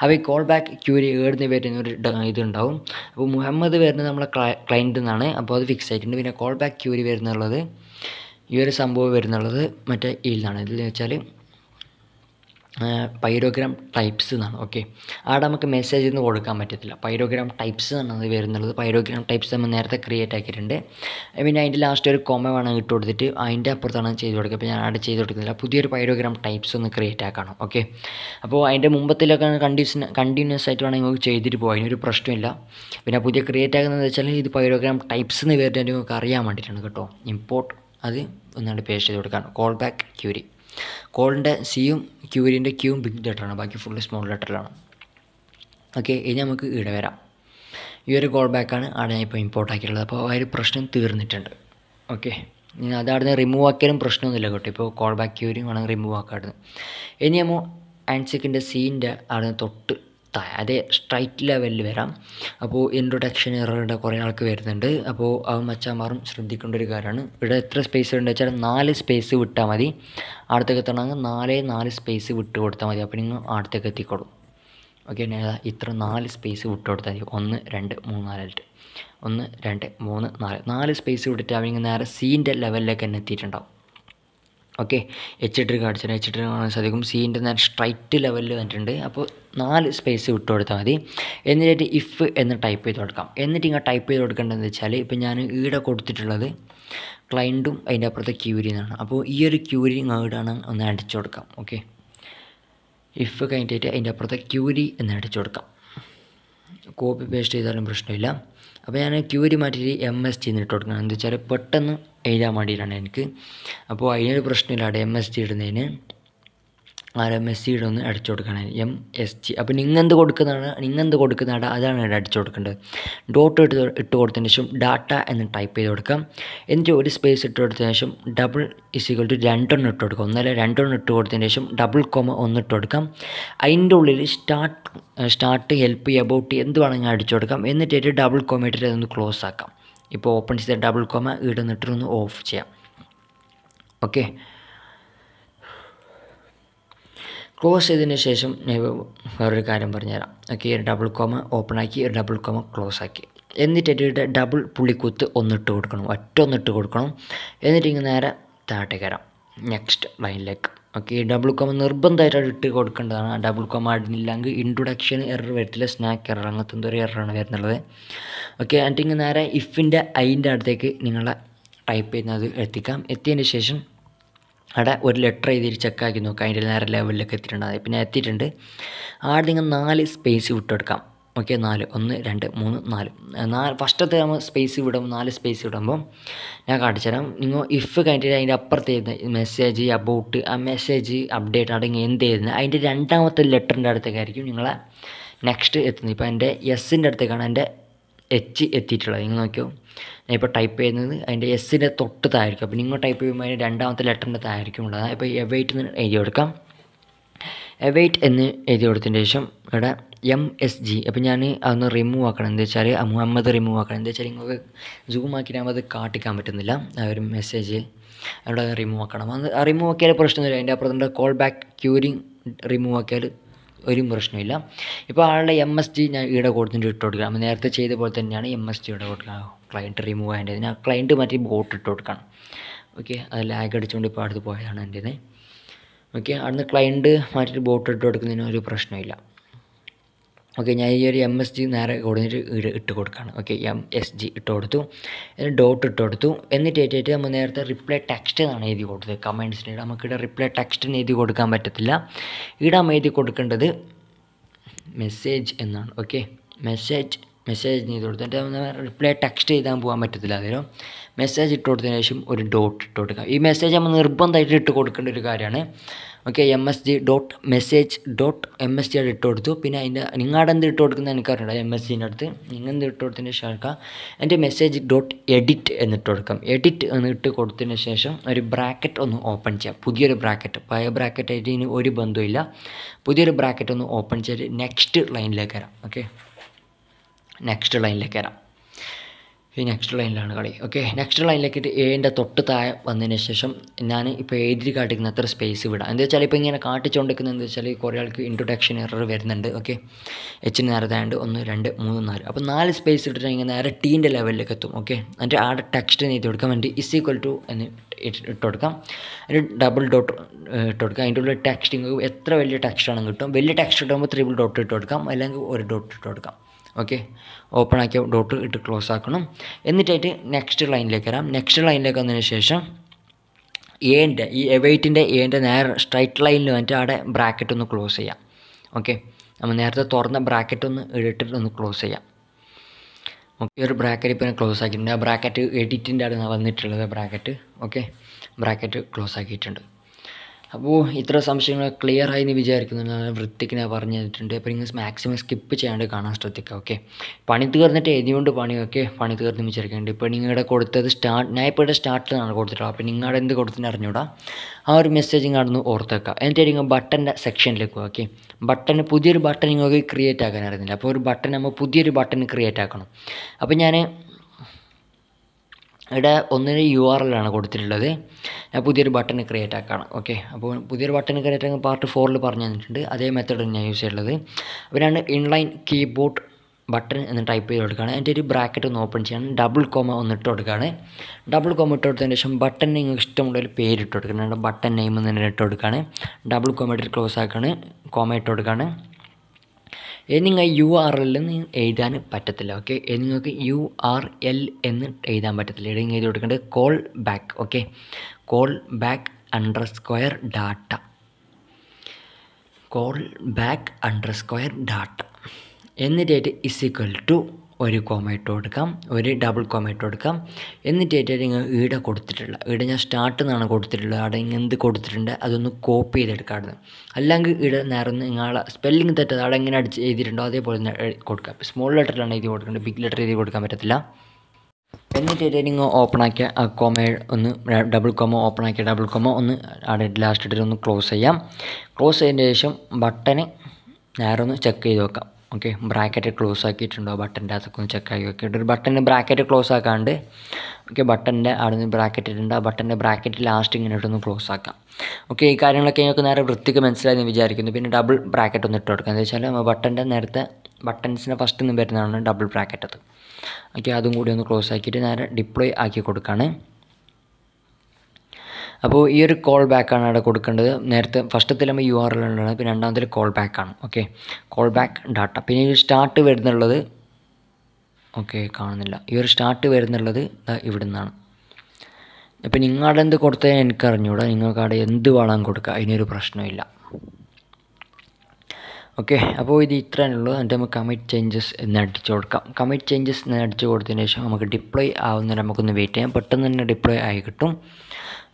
അപ്പോൾ ഈ കോൾ ബാക്ക് ക്യൂരി ഏടുന്ന് വരുന്ന ഒരു ഇതുണ്ടാവും. അപ്പോൾ മുഹമ്മദ് വരുന്നത് നമ്മളെ ക്ലയന്റ് എന്നാണ് അപ്പോൾ അത് ഫിക്സ് ആയിട്ടുണ്ട്. പിന്നെ കോൾ ബാക്ക് ക്യൂരി വരുന്നുള്ളത് ഈ ഒരു സംഭവം വരുന്നുള്ളത് മറ്റേ ഇതിലാണ് ഇതിൽ വെച്ചാൽ പൈരോഗ്രാം ടൈപ്സ് എന്നാണ്. ഓക്കെ അവിടെ നമുക്ക് മെസ്സേജ് ഒന്നും കൊടുക്കാൻ പറ്റത്തില്ല. പൈരോഗ്രാം ടൈപ്സ് എന്നാണ് വരുന്നുള്ളത്. പൈരോഗ്രാം ടൈപ്സ് നമ്മൾ നേരത്തെ ക്രിയേറ്റ് ആക്കിയിട്ടുണ്ട്. പിന്നെ അതിന്റെ ലാസ്റ്റ് ഒരു കോമ വേണം ഇട്ട് കൊടുത്തിട്ട് അതിന്റെ അപ്പുറത്താണ് ചെയ്ത് കൊടുക്കുക. അപ്പോൾ ഞാൻ അവിടെ ചെയ്ത് കൊടുക്കുന്നില്ല. പുതിയൊരു പൈരോഗ്രാം ടൈപ്സ് ഒന്ന് ക്രിയേറ്റ് ആക്കണം. ഓക്കെ അപ്പോൾ അതിന്റെ മുമ്പത്തിലൊക്കെ കണ്ടീഷൻ കണ്ടിന്യൂസ് ആയിട്ട് വേണമെങ്കിൽ നമുക്ക് ചെയ്തിട്ട് പോകാം അതിനൊരു പ്രശ്നമില്ല. പിന്നെ പുതിയ ക്രിയേറ്റ് ആക്കുന്നത് വെച്ചാൽ ഇത് പൈരോഗ്രാം ടൈപ്സ് എന്ന് പേരിട്ട് നമുക്ക് അറിയാൻ വേണ്ടിയിട്ടാണ് കേട്ടോ. ഇമ്പോർട്ട് അത് ഒന്നാണ്ട് പേസ്റ്റ് ചെയ്ത് കൊടുക്കുകയാണ് കോൾ ബാക്ക് ക്യൂരി കോളിന്റെ സിയും ക്യൂരിന്റെ ക്യൂവും ബിഗ് ലെറ്ററാണ് ബാക്കി ഫുള്ള് സ്മോൾ ലെറ്ററിലാണ് ഓക്കെ ഇനി നമുക്ക് ഇവിടെ വരാം. ഈ ഒരു കോൾ ബാക്കാണ് അവിടെ ഞാൻ ഇപ്പോൾ ഇമ്പോർട്ട് ആക്കിയിട്ടുള്ളത്. അപ്പോൾ ആ ഒരു പ്രശ്നം തീർന്നിട്ടുണ്ട്. ഓക്കെ അത് അവിടെ നിന്ന് റിമൂവ് ആക്കിയാലും പ്രശ്നമൊന്നുമില്ല കേട്ടോ. ഇപ്പോൾ കോൾ ബാക്ക് ക്യൂരിയും വേണമെങ്കിൽ റിമൂവ് ആക്കാറുണ്ട് ഇനി നമ്മൾ ആൻസിക്കിന്റെ സീന്റെ അവിടെ നിന്ന് തൊട്ട് അതേ സ്ട്രൈറ്റ് ലെവലിൽ വരാം. അപ്പോൾ ഇൻട്രൊഡക്ഷൻ എററുടെ കുറേ ആൾക്ക് വരുന്നുണ്ട്. അപ്പോൾ അത് മച്ചാമാറും ശ്രദ്ധിക്കേണ്ട ഒരു കാര്യമാണ്. ഇവിടെ എത്ര സ്പേസ് ഉണ്ട് വെച്ചാൽ നാല് സ്പേസ് വിട്ടാൽ മതി. അടുത്തേക്ക് എത്തണമെങ്കിൽ നാലേ നാല് സ്പേസ് വിട്ട് കൊടുത്താൽ മതി. അപ്പോൾ നിങ്ങൾ അടുത്തേക്ക് എത്തിക്കോളും. ഓക്കെ ഇത്ര നാല് സ്പേസ് വിട്ട് കൊടുത്താൽ മതി. ഒന്ന് രണ്ട് മൂന്ന് നാലായിട്ട് ഒന്ന് രണ്ട് മൂന്ന് നാല്. നാല് സ്പേസ് വിട്ടിട്ട് അവനിങ്ങനെ നേരെ സീന്റെ ലെവലിലേക്ക് തന്നെ എത്തിയിട്ടുണ്ടാവും. ഓക്കെ. എച്ച് ഇട്ട് കാണിച്ചാൽ എച്ച് ഇട്ട് കാണാൻ സാധിക്കും. സീന്റെ നേരെ സ്ട്രൈറ്റ് ലെവലിൽ വന്നിട്ടുണ്ട്. അപ്പോൾ നാല് സ്പേസ് വിട്ട് കൊടുത്താൽ മതി. എന്നിട്ട് ഇഫ് എന്ന് ടൈപ്പ് ചെയ്ത് കൊടുക്കാം. എന്നിട്ട് ഇങ്ങനെ ടൈപ്പ് ചെയ്ത് കൊടുക്കേണ്ടതെന്ന് വെച്ചാൽ ഇപ്പോൾ ഞാൻ ഈടെ കൊടുത്തിട്ടുള്ളത് ക്ലയന്റും അതിന്റെ അപ്പുറത്തെ ക്യൂരി എന്നാണ് അപ്പോൾ ഈ ഒരു ക്യൂരി ഇങ്ങോട്ടാണ് ഒന്ന് അടിച്ചു കൊടുക്കാം. ഓക്കെ. ഇഫ് കഴിഞ്ഞിട്ട് അതിന്റെ അപ്പുറത്തെ ക്യൂരി എന്ന് അടിച്ചു കൊടുക്കാം. കോപ്പി പേസ്റ്റ് ചെയ്താലും പ്രശ്നമില്ല. അപ്പോൾ ഞാൻ ക്യൂരി മാറ്റിയിട്ട് എം എസ് ടി എന്നിട്ട് കൊടുക്കണം. എന്താ വെച്ചാൽ പെട്ടെന്ന് എഴുതാൻ എനിക്ക്. അപ്പോൾ അതിനൊരു പ്രശ്നമില്ല അവിടെ എം എസ് ജി ഇടുന്നതിന്. ആ എം എസ് ജിയുടെ ഒന്ന് അടിച്ചു കൊടുക്കണം എം എസ് ജി അപ്പോൾ നിങ്ങെന്ത് കൊടുക്കുന്നതാണ്? നിങ്ങെന്ത് കൊടുക്കുന്നതാണ്? അതാണ് ഇവിടെ അടിച്ചു കൊടുക്കേണ്ടത്. ഡോട്ട് ഇട്ട് ഇട്ട് കൊടുത്തതിന് ശേഷം ഡാറ്റ എന്ന് ടൈപ്പ് ചെയ്ത് കൊടുക്കാം എന്നിട്ട് ഒരു സ്പേസ് ഇട്ട് കൊടുത്തതിന് ശേഷം ഡബിൾ ഇസിക്വൽ ടു രണ്ടെണ്ണം ഇട്ട് കൊടുക്കാം ഒന്നല്ല രണ്ടെണ്ണം ഇട്ട് കൊടുത്തതിന് ശേഷം ഡബിൾ കോമ ഒന്ന് ഇട്ട് കൊടുക്കാം അതിന്റെ ഉള്ളിൽ സ്റ്റാർട്ട് സ്റ്റാർട്ട് ഹെൽപ്പ് എബൌട്ട് എന്ത് വേണമെങ്കിൽ അടിച്ചു കൊടുക്കാം. എന്നിട്ട് ഡബിൾ കോമ ഇട്ടിട്ട് അതൊന്ന് ക്ലോസ് ആക്കാം. ഇപ്പോൾ ഓപ്പൺ ചെയ്ത ഡബിൾ കോമ ഇവിടെ ഒന്ന് ഓഫ് ചെയ്യാം. ഓക്കെ ക്ലോസ് ചെയ്തതിന് ശേഷം ഞാൻ വേറൊരു കാര്യം പറഞ്ഞുതരാം. ഓക്കെ ഒരു ഡബിൾ കോമ ഓപ്പൺ ആക്കി ഒരു ഡബിൾ കോമ ക്ലോസ് ആക്കി. എന്നിട്ട് എന്റെ ഡബിൾ പുള്ളിക്കുത്ത് ഒന്നിട്ട് കൊടുക്കണം. ഒറ്റ ഒന്നിട്ട് കൊടുക്കണം. എന്നിട്ട് ഇങ്ങനെ നേരെ താഴേക്ക് വരാം. നെക്സ്റ്റ് ലൈനിലേക്ക് ഓക്കെ ഡബിൾ കോമ നിർബന്ധമായിട്ട് ഇട്ട് കൊടുക്കേണ്ടതാണ്. ഡബിൾ കോമ ഇടില്ലെങ്കിൽ ഇൻട്രൊഡക്ഷൻ എറർ വരത്തില്ല സ്നാക്ക് എറർ അങ്ങനത്തെ എന്തോ ഒരു എററാണ് വരുന്നുള്ളത്. ഓക്കെ എന്നിട്ട് ഇങ്ങനെ നേരെ ഇഫിന്റെ അതിന്റെ അടുത്തേക്ക് നിങ്ങളെ ടൈപ്പ് ചെയ്യുന്നത് എത്തിക്കാം. എത്തിയതിന് ശേഷം അവിടെ ഒരു ലെറ്റർ എഴുതി ചെക്കാക്കി നോക്കാം. അതിന്റെ നേരെ ലെവലിലൊക്കെ എത്തിയിട്ടുണ്ടാകും പിന്നെ എത്തിയിട്ടുണ്ട്. ആടെ നിങ്ങൾ നാല് സ്പേസ് വിട്ടെടുക്കാം ഓക്കെ നാല് ഒന്ന് രണ്ട് മൂന്ന് നാല്. നാല് ഫസ്റ്റത്തെ നമ്മൾ സ്പേസ് വിടും നാല് സ്പേസ് വിടുമ്പോൾ ഞാൻ കാണിച്ചു തരാം നിങ്ങൾ ഇഫ് കഴിഞ്ഞിട്ട് അതിന്റെ അപ്പുറത്ത് എഴുതുന്ന മെസ്സേജ് അബൌട്ട് ആ മെസ്സേജ് അപ്ഡേറ്റ് അടങ്ങി എന്ത് എഴുതുന്നത് അതിന്റെ രണ്ടാമത്തെ ലെറ്ററിന്റെ അടുത്തേക്കായിരിക്കും നിങ്ങളെ നെക്സ്റ്റ് എത്തുന്നത്. ഇപ്പോൾ എന്റെ എസിന്റെ അടുത്തേക്കാണ് എന്റെ എച്ച് എത്തിയിട്ടുള്ളത്. നിങ്ങൾ നോക്കിയോ ഞാൻ ഇപ്പോൾ ടൈപ്പ് ചെയ്യുന്നത് അതിന്റെ എസ്സിന്റെ തൊട്ട് തായിരിക്കും അപ്പോൾ നിങ്ങൾ ടൈപ്പ് ചെയ്യുമ്പോൾ അതിന്റെ രണ്ടാമത്തെ ലെറ്ററിന്റെ തായിരിക്കും ഉള്ളത്. ഇപ്പോൾ എവൈറ്റ് എന്ന് എഴുതി കൊടുക്കാം. എവൈറ്റ് എന്ന് എഴുതി കൊടുത്തതിന് ശേഷം ഇവിടെ എം എസ് ജി അപ്പം ഞാൻ അതൊന്ന് റിമൂവ് ആക്കണം. എന്താ വെച്ചാൽ മുഹമ്മദ് റിമൂവ് ആക്കണം. എന്താ വെച്ചാൽ നിങ്ങൾക്ക് സൂം ആക്കിയിട്ട് അത് കാട്ടിക്കാൻ പറ്റുന്നില്ല. ആ ഒരു മെസ്സേജ് അവിടെ റിമൂവ് ആക്കണം. അത് റിമൂവ് ആക്കിയാൽ പ്രശ്നമില്ല അതിന്റെ അപ്പുറത്തുണ്ട് കോൾ ബാക്ക് ക്യൂരിങ് റിമൂവ് ആക്കിയാൽ ഒരു പ്രശ്നമില്ല. ഇപ്പോൾ ആളുടെ എം എസ് ജി ഞാൻ ഇവിടെ കൊടുത്തിട്ട് ഇട്ട് കൊടുക്കുക അപ്പം നേരത്തെ ചെയ്ത പോലെ തന്നെയാണ് എം എസ് ജി ഇവിടെ കൊടുക്കുക ക്ലയന്റ് റിമൂവ് ആയതിന്റെ ഞാൻ ക്ലയന്റ് മറ്റേ ബോട്ട് ഇട്ട് കൊടുക്കണം. ഓക്കെ അത് ലാഗ് അടിച്ചുകൊണ്ട് ഇപ്പോൾ അടുത്ത് പോയതാണ് എന്റെ ഓക്കെ അവിടുന്ന് ക്ലയന്റ് മാറ്റിയിട്ട് ബോട്ട് ഇട്ട് കൊടുക്കുന്നതിന് ഒരു പ്രശ്നമില്ല. ഓക്കെ ഞാൻ ഈ ഒരു എം എസ് ജി നേരെ കൊടുത്തിട്ട് ഇട്ട് കൊടുക്കുകയാണ് ഓക്കെ എം എസ് ജി ഇട്ട് കൊടുത്തു. എന്നിട്ട് ഡോട്ട് ഇട്ട് കൊടുത്തു. എന്നിട്ട് ഏറ്റായിട്ട് നമ്മൾ നേരത്തെ റിപ്ലൈ ടെക്സ്റ്റ് എന്നാണ് എഴുതി കൊടുത്തത്. കമൻസിന് നമുക്കിവിടെ റിപ്ലൈ ടെക്സ്റ്റിന് എഴുതി കൊടുക്കാൻ പറ്റത്തില്ല. ഇവിടെ നമ്മൾ എഴുതി കൊടുക്കേണ്ടത് മെസ്സേജ് എന്നാണ്. ഓക്കെ മെസ്സേജ് മെസ്സേജ് ചെയ്ത് കൊടുത്തിട്ട് റിപ്ലൈ ടെക്സ്റ്റ് ചെയ്താൽ പോകാൻ പറ്റത്തില്ല അതിലും മെസ്സേജ് ഇട്ട് കൊടുത്തതിന് ശേഷം ഒരു ഡോട്ട് ഇട്ട് കൊടുക്കുക ഈ മെസ്സേജ് നമ്മൾ നിർബന്ധമായിട്ട് ഇട്ട് കൊടുക്കേണ്ട ഒരു കാര്യമാണ്. Okay M S G dot message dot M S G ആയിട്ട് ഇട്ട് കൊടുത്തു. പിന്നെ അതിന്റെ നിങ്ങളുടെ എന്ത് ഇട്ട് കൊടുക്കുന്നത് എനിക്കറിയണ്ട എം എസ് ജീന്റെ അടുത്ത്. നിങ്ങൾ എന്ത് ഇട്ട് കൊടുത്തതിന് ശേഷം എടുക്കുക എന്റെ മെസ്സേജ് ഡോട്ട് എഡിറ്റ് എന്നിട്ട് കൊടുക്കാം. എഡിറ്റ് എന്നിട്ട് കൊടുത്തതിന് ശേഷം ഒരു ബ്രാക്കറ്റ് ഒന്ന് ഓപ്പൺ ചെയ്യാം. പുതിയൊരു ബ്രാക്കറ്റ് പഴയ ബ്രാക്കറ്റ് ആയിട്ട് ഇനി ഒരു ബന്ധമില്ല പുതിയൊരു ബ്രാക്കറ്റ് ഒന്ന് ഓപ്പൺ ചെയ്ത് നെക്സ്റ്റ് ലൈനിലേക്ക് വരാം. ഓക്കെ നെക്സ്റ്റ് ലൈനിലേക്ക് വരാം. ഈ നെക്സ്റ്റ് ലൈനിലാണ് കളി. ഓക്കെ നെക്സ്റ്റ് ലൈനിലേക്കിട്ട് ഏന്റെ തൊട്ട് താഴെ വന്നതിന് ശേഷം ഞാൻ ഇപ്പോൾ എഴുതി കാട്ടിക്കുന്ന അത്ര സ്പേസ് വിടാം എന്താ വെച്ചാൽ ഇപ്പോൾ ഇങ്ങനെ കാട്ടിച്ചുകൊണ്ടിരിക്കുന്നത് എന്താ വെച്ചാൽ കുറേ ആൾക്ക് ഇൻട്രൊഡക്ഷൻ എറർ വരുന്നുണ്ട്. ഓക്കെ എച്ചിന് നേരെ താണ്ട് ഒന്ന് രണ്ട് മൂന്ന് നാല്. അപ്പോൾ നാല് സ്പേസ് ഇട്ടിട്ട് ഇങ്ങനെ നേരെ ടീന്റെ ലെവലിലേക്ക് എത്തും. ഓക്കെ എന്നിട്ട് ആടെ ടെക്സ്റ്റ് എഴുതി കൊടുക്കാൻ വേണ്ടി ഇസ് ഈക്വൽ ടു എന്ന് ഇട്ട് കൊടുക്കാം. ഒരു ഡബിൾ ഡോട്ട് ഇട്ട് കൊടുക്കാം. അതിന്റെ ഉള്ളിൽ ടെക്സ്റ്റിങ് എത്ര വലിയ ടെക്സ്റ്റ് ആണെങ്കിൽ കിട്ടും. വലിയ ടെക്സ്റ്റ് ഇട്ടുമ്പോൾ ത്രിബിൾ ഡോട്ട് ഇട്ട് കൊടുക്കാം. അല്ലെങ്കിൽ ഒരു ഡോട്ട് ഇട്ട് കൊടുക്കാം. ഓക്കെ ഓപ്പൺ ആക്കിയ ഡോട്ട് ഇട്ട് ക്ലോസ് ആക്കണം. എന്നിട്ടായിട്ട് നെക്സ്റ്റ് ലൈനിലേക്ക് വരാം. നെക്സ്റ്റ് ലൈനിലേക്ക് വന്നതിന് ശേഷം എന്റെ ഈ എവൈറ്റിന്റെ എന്റെ നേരെ സ്ട്രൈറ്റ് ലൈനിൽ വന്നിട്ട് അവിടെ ബ്രാക്കറ്റ് ഒന്ന് ക്ലോസ് ചെയ്യാം. ഓക്കെ നമ്മൾ നേരത്തെ തുറന്ന ബ്രാക്കറ്റ് ഒന്ന് ഇട്ടിട്ട് ഒന്ന് ക്ലോസ് ചെയ്യാം. ഓക്കെ ഒരു ബ്രാക്കറ്റ് ഇപ്പോൾ ക്ലോസ് ആക്കിയിട്ടുണ്ട്. ആ ബ്രാക്കറ്റ് എഡിറ്റിന്റെ അവിടെ വന്നിട്ടുള്ളത് ബ്രാക്കറ്റ് ഓക്കെ ബ്രാക്കറ്റ് ക്ലോസ് ആക്കിയിട്ടുണ്ട്. അപ്പോൾ ഇത്ര സംശയങ്ങൾ ക്ലിയർ ആയി എന്ന് വിചാരിക്കുന്നു. വൃത്തിക്ക് ഞാൻ പറഞ്ഞു തന്നിട്ടുണ്ട് അപ്പോൾ നിങ്ങൾ മാക്സിമം സ്കിപ്പ് ചെയ്യാണ്ട് കാണാൻ ശ്രദ്ധിക്കുക ഓക്കെ പണി തീർന്നിട്ട് എഴുതിയോണ്ട് പണി ഓക്കെ പണി തീർന്ന് വിചാരിക്കുന്നുണ്ട് ഇപ്പോൾ നിങ്ങളുടെ കൊടുത്തത് സ്റ്റാർട്ട് ഞാൻ ഇപ്പോൾ സ്റ്റാർട്ടിലാണ് കൊടുത്തിട്ടുള്ളത്. അപ്പോൾ നിങ്ങളുടെ എന്ത് കൊടുത്തിട്ട് അറിഞ്ഞൂടാ? ആ ഒരു മെസ്സേജ് കാണുന്നു ഓർത്തേക്കുക. എന്നിട്ട് നിങ്ങൾ ബട്ടന്റെ സെക്ഷനിലേക്ക് ഓക്കെ ബട്ടൺ പുതിയൊരു ബട്ടൺ നിങ്ങൾക്ക് ക്രിയേറ്റ് ആക്കാൻ അറിയുന്നില്ല. അപ്പോൾ ഒരു ബട്ടൺ നമ്മൾ പുതിയൊരു ബട്ടൺ ക്രിയേറ്റ് ആക്കണം. അപ്പോൾ ഞാൻ ഇവിടെ ഒന്നിന് യു ആർ എൽ ആണ് കൊടുത്തിട്ടുള്ളത്. ഞാൻ പുതിയൊരു ബട്ടൺ ക്രിയേറ്റ് ആക്കാണ്. ഓക്കെ അപ്പോൾ പുതിയൊരു ബട്ടൺ ക്രിയേറ്റ് ആക്കാൻ പാർട്ട് ഫോറിൽ പറഞ്ഞു തന്നിട്ടുണ്ട്. അതേ മെത്തേഡ് ഞാൻ യൂസ് ചെയ്യുള്ളത് അപ്പോൾ ഞാൻ ഇൻലൈൻ കീബോർഡ് ബട്ടൺ എന്ന് ടൈപ്പ് ചെയ്ത് കൊടുക്കുകയാണ്. അതിന്റെ ഒരു ബ്രാക്കറ്റ് ഒന്ന് ഓപ്പൺ ചെയ്യണം. ഡബിൾ കോമ ഒന്ന് ഇട്ട് കൊടുക്കുകയാണ്. ഡബിൾ കോമ ഇട്ട് കൊടുത്തതിന് ശേഷം ബട്ടൺ നിങ്ങൾക്ക് ഇഷ്ടമുള്ള ഒരു പേര് ഇട്ട് കൊടുക്കണം ബട്ടൺ നെയിം എന്ന് തന്നെ ഇട്ട് കൊടുക്കുകയാണ്. ഡബിൾ കോമ ഇട്ട് ക്ലോസ് ആക്കുകയാണ്. കോമ ഇട്ട് കൊടുക്കുകയാണ്. ഇനി നിങ്ങൾ യു ആർ എൽ എന്ന് എഴുതാൻ പറ്റത്തില്ല ഓക്കെ ഇനി നിങ്ങൾക്ക് യു ആർ എൽ എന്ന് എഴുതാൻ പറ്റത്തില്ല. ഇടയിൽ എഴുതി കൊടുക്കേണ്ടത് call back okay call back under square data call back under square data എന്നിട്ടായിട്ട് is equal to ഒരു കോമ ഇട്ട് കൊടുക്കാം ഒരു ഡബിൾ കോമ ഇട്ട് കൊടുക്കാം എന്നിട്ടായിട്ട് നിങ്ങൾ ഈടെ കൊടുത്തിട്ടുള്ള ഈടെ ഞാൻ സ്റ്റാർട്ട് നിന്നാണ് കൊടുത്തിട്ടുള്ളത് അവിടെ ഇങ്ങനെ എന്ത് കൊടുത്തിട്ടുണ്ട് അതൊന്ന് കോപ്പി ചെയ്തെടുക്കാറുണ്ട് അല്ലെങ്കിൽ ഈടെ നേരെ നിങ്ങളെ സ്പെല്ലിംഗ് തെറ്റത് അവിടെ എങ്ങനെ അടിച്ച് എഴുതിയിട്ടുണ്ടോ അതേപോലെ തന്നെ കൊടുക്കാം. സ്മോൾ ലെറ്ററിലാണ് എഴുതി കൊടുക്കേണ്ടത് ബിഗ് ലെറ്റർ എഴുതി കൊടുക്കാൻ പറ്റത്തില്ല. എന്നിട്ട് നിങ്ങൾ ഓപ്പൺ ആക്കിയ ആ കോമ ഒന്ന് ഡബിൾ കോമ ഓപ്പൺ ആക്കിയ ഡബിൾ കോമ ഒന്ന് അവിടെ ലാസ്റ്റ് ഇട്ടിട്ട് ഒന്ന് ക്ലോസ് ചെയ്യാം. ക്ലോസ് ചെയ്തതിന് ശേഷം ബട്ടന് നേരെ ഒന്ന് ചെക്ക് ചെയ്ത് നോക്കാം ഓക്കെ ബ്രാക്കറ്റ് ക്ലോസ് ആക്കിയിട്ടുണ്ടോ? ബട്ടന്റെ അതൊക്കെ ഒന്ന് ചെക്ക് ആക്കി നോക്കിയിട്ട് ഒരു ബട്ടന്റെ ബ്രാക്കറ്റ് ക്ലോസ് ആക്കാണ്ട് ഓക്കെ ബട്ടന്റെ അവിടെ നിന്ന് ബ്രാക്കറ്റ് ഇട്ടുണ്ട് ആ ബട്ടന്റെ ബ്രാക്കറ്റ് ലാസ്റ്റ് ഇങ്ങനെ ഇട്ടൊന്ന് ക്ലോസ് ആക്കാം. ഓക്കെ ഈ കാര്യങ്ങളൊക്കെ ഞങ്ങൾക്ക് നേരെ വൃത്തിക്ക് മനസ്സിലായി എന്ന് വിചാരിക്കുന്നു. പിന്നെ ഡബിൾ ബ്രാക്കറ്റ് ഒന്ന് ഇട്ട് കൊടുക്കുക എന്താ വെച്ചാൽ ബട്ടന്റെ നേരത്തെ ബട്ടൺസിന്റെ ഫസ്റ്റ് നിന്ന് വരുന്നതാണ് ഡബിൾ ബ്രാക്കറ്റ് അത്. ഓക്കെ അതും കൂടി ഒന്ന് ക്ലോസ് ആക്കിയിട്ട് നേരെ ഡിപ്ലോയ് ആക്കി കൊടുക്കുകയാണ് അപ്പോൾ ഈ ഒരു കോൾ ബാക്കാണ് അവിടെ കൊടുക്കേണ്ടത്. നേരത്തെ ഫസ്റ്റത്തിൽ നമ്മൾ യു ആർ എൽ ഉണ്ടാണ് പിന്നെ രണ്ടാമത്തിൽ കോൾ ബാക്കാണ് ഓക്കെ കോൾ ബാക്ക് ഡാറ്റ പിന്നെ ഈ സ്റ്റാർട്ട് വരുന്നുള്ളത് ഓക്കെ കാണുന്നില്ല. ഈ ഒരു സ്റ്റാർട്ട് വരുന്നുള്ളത് ഇവിടെ നിന്നാണ് ഇപ്പം നിങ്ങളുടെ എന്ത് കൊടുത്താൽ എനിക്ക് അറിഞ്ഞൂടാ നിങ്ങൾക്ക് അവിടെ എന്ത് വളം കൊടുക്കുക അതിനൊരു പ്രശ്നമില്ല ഓക്കെ അപ്പോൾ ഇത് ഇത്രയാണ് ഉള്ളൂ. എന്നിട്ട് നമുക്ക് കമ്മിറ്റ് ചേഞ്ചസ് എന്ന് അടിച്ചു കൊടുക്കാം. കമ്മിറ്റ് ചേഞ്ചസ് എന്ന് അടിച്ചു കൊടുത്തതിന് ശേഷം നമുക്ക് ഡിപ്ലോയ് ആവുന്നതിന് നമുക്കൊന്ന് വെയിറ്റ് ചെയ്യാം. പെട്ടെന്ന് തന്നെ ഡിപ്ലോയ് ആയി കിട്ടും.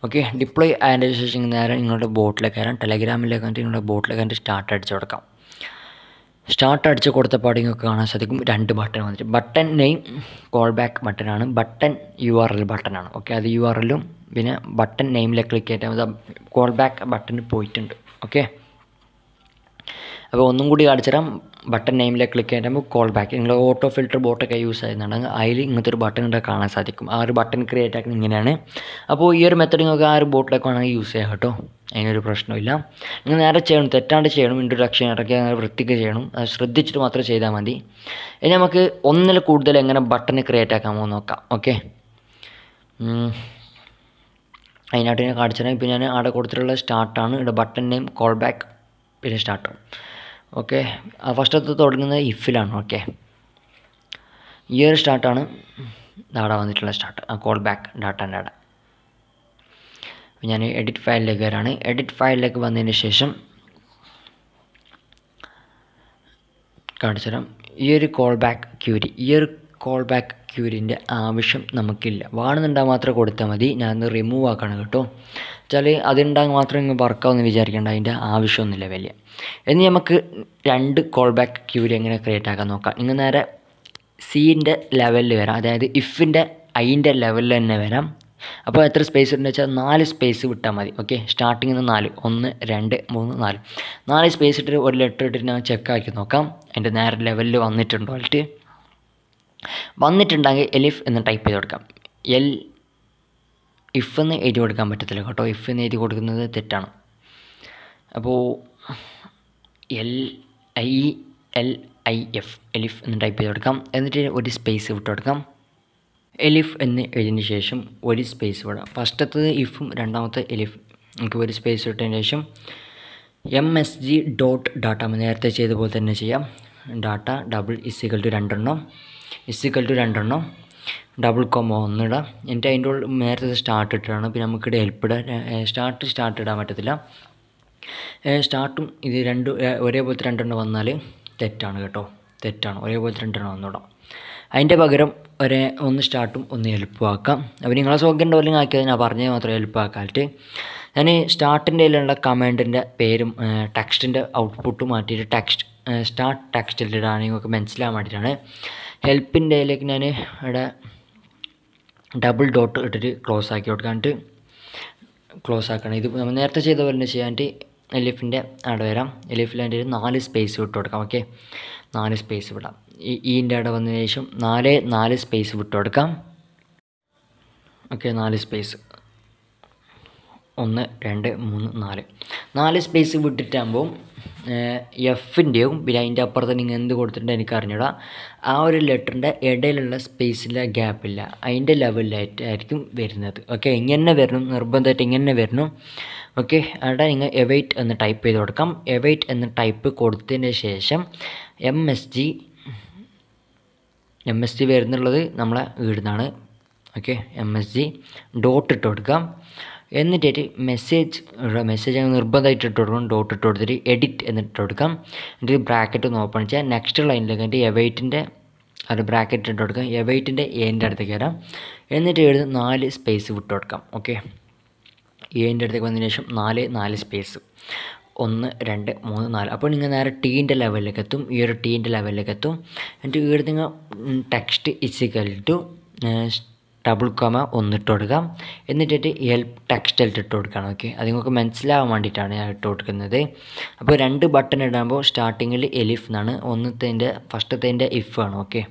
ഓക്കെ ഡിപ്ലോയ് ആയതിന്റെ ശേഷം നേരെ നിങ്ങളുടെ ബോട്ടിലേക്ക് കയറാം ടെലഗ്രാമിലേക്ക് കണ്ടിട്ട് നിങ്ങളുടെ ബോട്ടിലേക്ക് കണ്ടിട്ട് സ്റ്റാർട്ട് അടിച്ച് കൊടുക്കാം. സ്റ്റാർട്ട് അടിച്ച് കൊടുത്ത പാടിങ്ങൊക്കെ കാണാൻ സാധിക്കും. രണ്ട് ബട്ടൺ വന്നിട്ട്. ബട്ടൺ നെയിം കോൾ ബാക്ക് ബട്ടനാണ് ബട്ടൺ യു ആർ എൽ ബട്ടനാണ് ഓക്കെ അത് യു ആർ എല്ലും പിന്നെ ബട്ടൺ നെയിമിലെ ക്ലിക്ക് ചെയ്താൽ കോൾ ബാക്ക് ബട്ടൺ പോയിട്ടുണ്ട്. ഓക്കെ അപ്പോൾ ഒന്നും കൂടി കാണിച്ചു തരാം. ബട്ടൺ നെയിമിലേക്ക് ക്ലിക്ക് ചെയ്യുമ്പോൾ കോൾ ബാക്ക് നിങ്ങൾ ഓട്ടോ ഫിൽറ്റർ ബോട്ടൊക്കെ യൂസ് ചെയ്യുന്നുണ്ടെങ്കിൽ അതിൽ ഇങ്ങനത്തെ ഒരു ബട്ടൺ ഇവിടെ കാണാൻ സാധിക്കും. ആ ഒരു ബട്ടൺ ക്രിയേറ്റ് ആക്കുന്നത് ഇങ്ങനെയാണ്. അപ്പോൾ ഈ ഒരു മെത്തഡ് നിങ്ങൾക്ക് ആ ഒരു ബോട്ടിലൊക്കെ വേണമെങ്കിൽ യൂസ് ചെയ്യാം കേട്ടോ. അതിനൊരു പ്രശ്നമില്ല നിങ്ങൾ നേരെ ചെയ്യണം തെറ്റാണ്ട് ചെയ്യണം ഇൻട്രൊഡക്ഷൻ ഇടയ്ക്ക് അങ്ങനെ വൃത്തിക്ക് ചെയ്യണം. അത് ശ്രദ്ധിച്ചിട്ട് മാത്രം ചെയ്താൽ മതി. ഇനി നമുക്ക് ഒന്നിൽ കൂടുതൽ എങ്ങനെ ബട്ടൺ ക്രിയേറ്റ് ആക്കാമോ നോക്കാം. ഓക്കെ അതിനായിട്ട് ഞാൻ കാണിച്ചു തരാം ഇപ്പോൾ ഞാൻ അവിടെ കൊടുത്തിട്ടുള്ള സ്റ്റാർട്ടാണ് ഇവിടെ ബട്ടൺ നെയിം കോൾ ബാക്ക് പിന്നെ സ്റ്റാർട്ടും ഓക്കെ? ഫസ്റ്റത്തെ തുടങ്ങുന്നത് ഇഫിലാണ് ഓക്കെ? ഒരു സ്റ്റാർട്ടാണ് ഡാഡ വന്നിട്ടുള്ള സ്റ്റാർട്ട് കോൾ ബാക്ക് ഡാട്ട അപ്പോൾ ഞാൻ എഡിറ്റ് ഫയലിലേക്ക് വരാണ്. എഡിറ്റ് ഫയലിലേക്ക് വന്നതിന് ശേഷം കാണിച്ചു ഈ ഒരു കോൾ ബാക്ക് ക്യൂരി ഈ ഒരു കോൾ ബാക്ക് ക്യൂരിന്റെ ആവശ്യം നമുക്കില്ല. വേണമെന്നുണ്ടാകാൻ മാത്രം കൊടുത്താൽ മതി. ഞാനൊന്ന് റിമൂവ് ആക്കണം കേട്ടോ. വെച്ചാൽ അതുണ്ടാകാൻ മാത്രം ഇങ്ങ് വർക്കാവുമെന്ന് വിചാരിക്കേണ്ട. അതിന്റെ ആവശ്യമൊന്നുമില്ല വലിയ. ഇനി നമുക്ക് രണ്ട് കോൾ ബാക്ക് ക്യൂരി എങ്ങനെ ക്രിയേറ്റ് ആക്കാൻ നോക്കാം. ഇങ്ങ് നേരെ സീന്റെ ലെവലിൽ വരാം. അതായത് ഇഫിന്റെ ഐന്റെ ലെവലിൽ തന്നെ വരാം. അപ്പോൾ എത്ര സ്പേസ് ഉണ്ടെന്ന് വെച്ചാൽ നാല് സ്പേസ് വിട്ടാൽ മതി. ഓക്കെ സ്റ്റാർട്ടിങ്ങിൽ നിന്ന് നാല്. ഒന്ന് രണ്ട് മൂന്ന് നാല്. നാല് സ്പേസ് ഇട്ടിട്ട് ഒരു ലെറ്റർ ഇട്ടിട്ട് ഞാൻ ചെക്ക് ആക്കി നോക്കാം. അതിന്റെ നേരെ ലെവലിൽ വന്നിട്ടുണ്ടോ ആയിട്ട് വന്നിട്ടുണ്ടെങ്കിൽ എലിഫ് എന്ന് ടൈപ്പ് ചെയ്ത് കൊടുക്കാം. എൽ ഇഫ് എന്ന് എഴുതി കൊടുക്കാൻ പറ്റത്തില്ല കേട്ടോ. ഇഫ് എന്ന് എഴുതി കൊടുക്കുന്നത് തെറ്റാണ്. അപ്പോൾ L I L I F elif എന്ന് ടൈപ്പ് ചെയ്ത് കൊടുക്കാം. എന്നിട്ട് ഒരു സ്പേസ് വിട്ട് കൊടുക്കാം. എലിഫ് എന്ന് എഴുതിയതിന് ശേഷം ഒരു സ്പേസ് വിടാം ഫസ്റ്റത്തത് ഇഫും രണ്ടാമത്തെ എലിഫ്. നമുക്ക് ഒരു സ്പേസ് വിട്ടതിന് ശേഷം M S G dot data നേരത്തെ ചെയ്ത പോലെ തന്നെ ചെയ്യാം. ഡാറ്റ ഡബിൾ ഇസിക്കൽ ടു രണ്ടെണ്ണം. ഇസിക്കൽ ടു രണ്ടെണ്ണം. ഡബിൾ കോമ ഒന്നിടാം. എന്നിട്ട് അതിന്റെ ഉള്ളിൽ നേരത്തെ സ്റ്റാർട്ട് ഇട്ടാണ് പിന്നെ നമുക്കിടെ ഹെൽപ്പ് ഇടാൻ സ്റ്റാർട്ട് സ്റ്റാർട്ട് ഇടാൻ പറ്റത്തില്ല. സ്റ്റാർട്ടും ഇത് രണ്ട് ഒരേപോലത്തെ രണ്ടെണ്ണം വന്നാൽ തെറ്റാണ് കേട്ടോ. തെറ്റാണ്. ഒരേപോലത്തെ രണ്ടെണ്ണം വന്നിടാം. അതിന്റെ പകരം ഒരേ ഒന്ന് സ്റ്റാർട്ടും ഒന്ന് ഹെൽപ്പും ആക്കാം. അപ്പോൾ നിങ്ങളെ സൗകര്യം ഡോലിങ് ആക്കിയത് ഞാൻ പറഞ്ഞത് മാത്രമേ ഹെൽപ്പ് ആക്കാനായിട്ട്. ഞാൻ സ്റ്റാർട്ടിന്റെ കയ്യിലുള്ള കമാൻഡിന്റെ പേരും ടെക്സ്റ്റിന്റെ ഔട്ട്പുട്ടും മാറ്റിയിട്ട് ടെക്സ്റ്റ് സ്റ്റാർട്ട് ടെക്സ്റ്റിലിടാണ് നിങ്ങൾക്ക് മനസ്സിലാകാൻ വേണ്ടിയിട്ടാണ്. ഹെൽപ്പിന്റെ ഇതിലേക്ക് ഞാൻ ഇവിടെ ഡബിൾ ഡോട്ട് ഇട്ടിട്ട് ക്ലോസ് ആക്കി കൊടുക്കാണ്ട് ക്ലോസ് ആക്കണം. ഇത് നമ്മൾ നേരത്തെ ചെയ്ത പോലെ തന്നെ ചെയ്യാണ്ട് എലിഫിന്റെ അവിടെ വരാം. എലിഫിൽ അതിന്റെ ഒരു നാല് സ്പേസ് വിട്ട് കൊടുക്കാം. ഓക്കെ നാല് സ്പേസ് വിടാം ഈ ഈന്റെ അവിടെ വന്നതിന് ശേഷം നാല് നാല് സ്പേസ് വിട്ട് കൊടുക്കാം. ഓക്കെ നാല് സ്പേസ് ഒന്ന് രണ്ട് മൂന്ന് നാല്. നാല് സ്പേസ് വിട്ടിട്ടാകുമ്പോൾ എഫിന്റെയും പിന്നെ അതിന്റെ അപ്പുറത്ത് നിങ്ങൾ എന്ത് കൊടുത്തിട്ടുണ്ട് എനിക്ക് അറിഞ്ഞൂടാ ആ ഒരു ലെറ്ററിന്റെ ഇടയിലുള്ള സ്പേസിലെ ഗ്യാപ്പില്ല അതിന്റെ ലെവലിലായിട്ടായിരിക്കും വരുന്നത്. ഓക്കെ ഇങ്ങനെ വരണം നിർബന്ധമായിട്ട് ഇങ്ങനെ വരണം. ഓക്കെ അവിടെ നിങ്ങൾ എവൈറ്റ് എന്ന് ടൈപ്പ് ചെയ്ത് കൊടുക്കാം. എവൈറ്റ് എന്ന് ടൈപ്പ് കൊടുത്തതിന് ശേഷം M S G M S G വരുന്നുള്ളത് നമ്മളെ വീടുന്നാണ്. Okay M S G dot ഇട്ട് കൊടുക്കാം. എന്നിട്ട് മെസ്സേജ് മെസ്സേജ് നിർബന്ധമായിട്ട് ഇട്ട് കൊടുക്കണം ഡോട്ട് ഇട്ട് കൊടുത്തിട്ട് എഡിറ്റ് എന്നിട്ട് കൊടുക്കാം എന്നിട്ട് ബ്രാക്കറ്റ് ഒന്ന് ഓപ്പൺ ചെയ്യാം. നെക്സ്റ്റ് ലൈനിലേക്ക് എന്നിട്ട് എവൈറ്റിന്റെ അത് ബ്രാക്കറ്റ് ഇട്ട് കൊടുക്കാം എവൈറ്റിന്റെ എന്റെ അടുത്തേക്ക് വരാം. എന്നിട്ട് എഴുതി നാല് സ്പേസ് വിട്ട് കൊടുക്കാം ഓക്കെ എന്റെ അടുത്തേക്ക് വന്നതിന് ശേഷം നാല് നാല് സ്പേസ് ഒന്ന് രണ്ട് മൂന്ന് നാല്. അപ്പോൾ നിങ്ങൾ നേരെ ടീന്റെ ലെവലിലേക്ക് എത്തും. ഈ ഒരു ടീന്റെ ലെവലിലേക്ക് എത്തും. എന്നിട്ട് ഇവിടെ നിങ്ങൾ text is equal to double comma ഒന്നിട്ട് കൊടുക്കാം എന്നിട്ടിട്ട് ഹെൽപ്പ് ടെക്സ്റ്റ് ഇട്ട് കൊടുക്കണം ഓക്കെ അത് നിങ്ങൾക്ക് മനസ്സിലാവാൻ വേണ്ടിയിട്ടാണ് ഞാൻ ഇട്ട് കൊടുക്കുന്നത് അപ്പോൾ രണ്ട് ബട്ടൺ ഇടുമ്പോൾ സ്റ്റാർട്ടിങ്ങിൽ എലിഫ് എന്നാണ് ഒന്നത്തേന്റെ ഫസ്റ്റത്തേന്റെ ഇഫ് ആണ് ഓക്കെ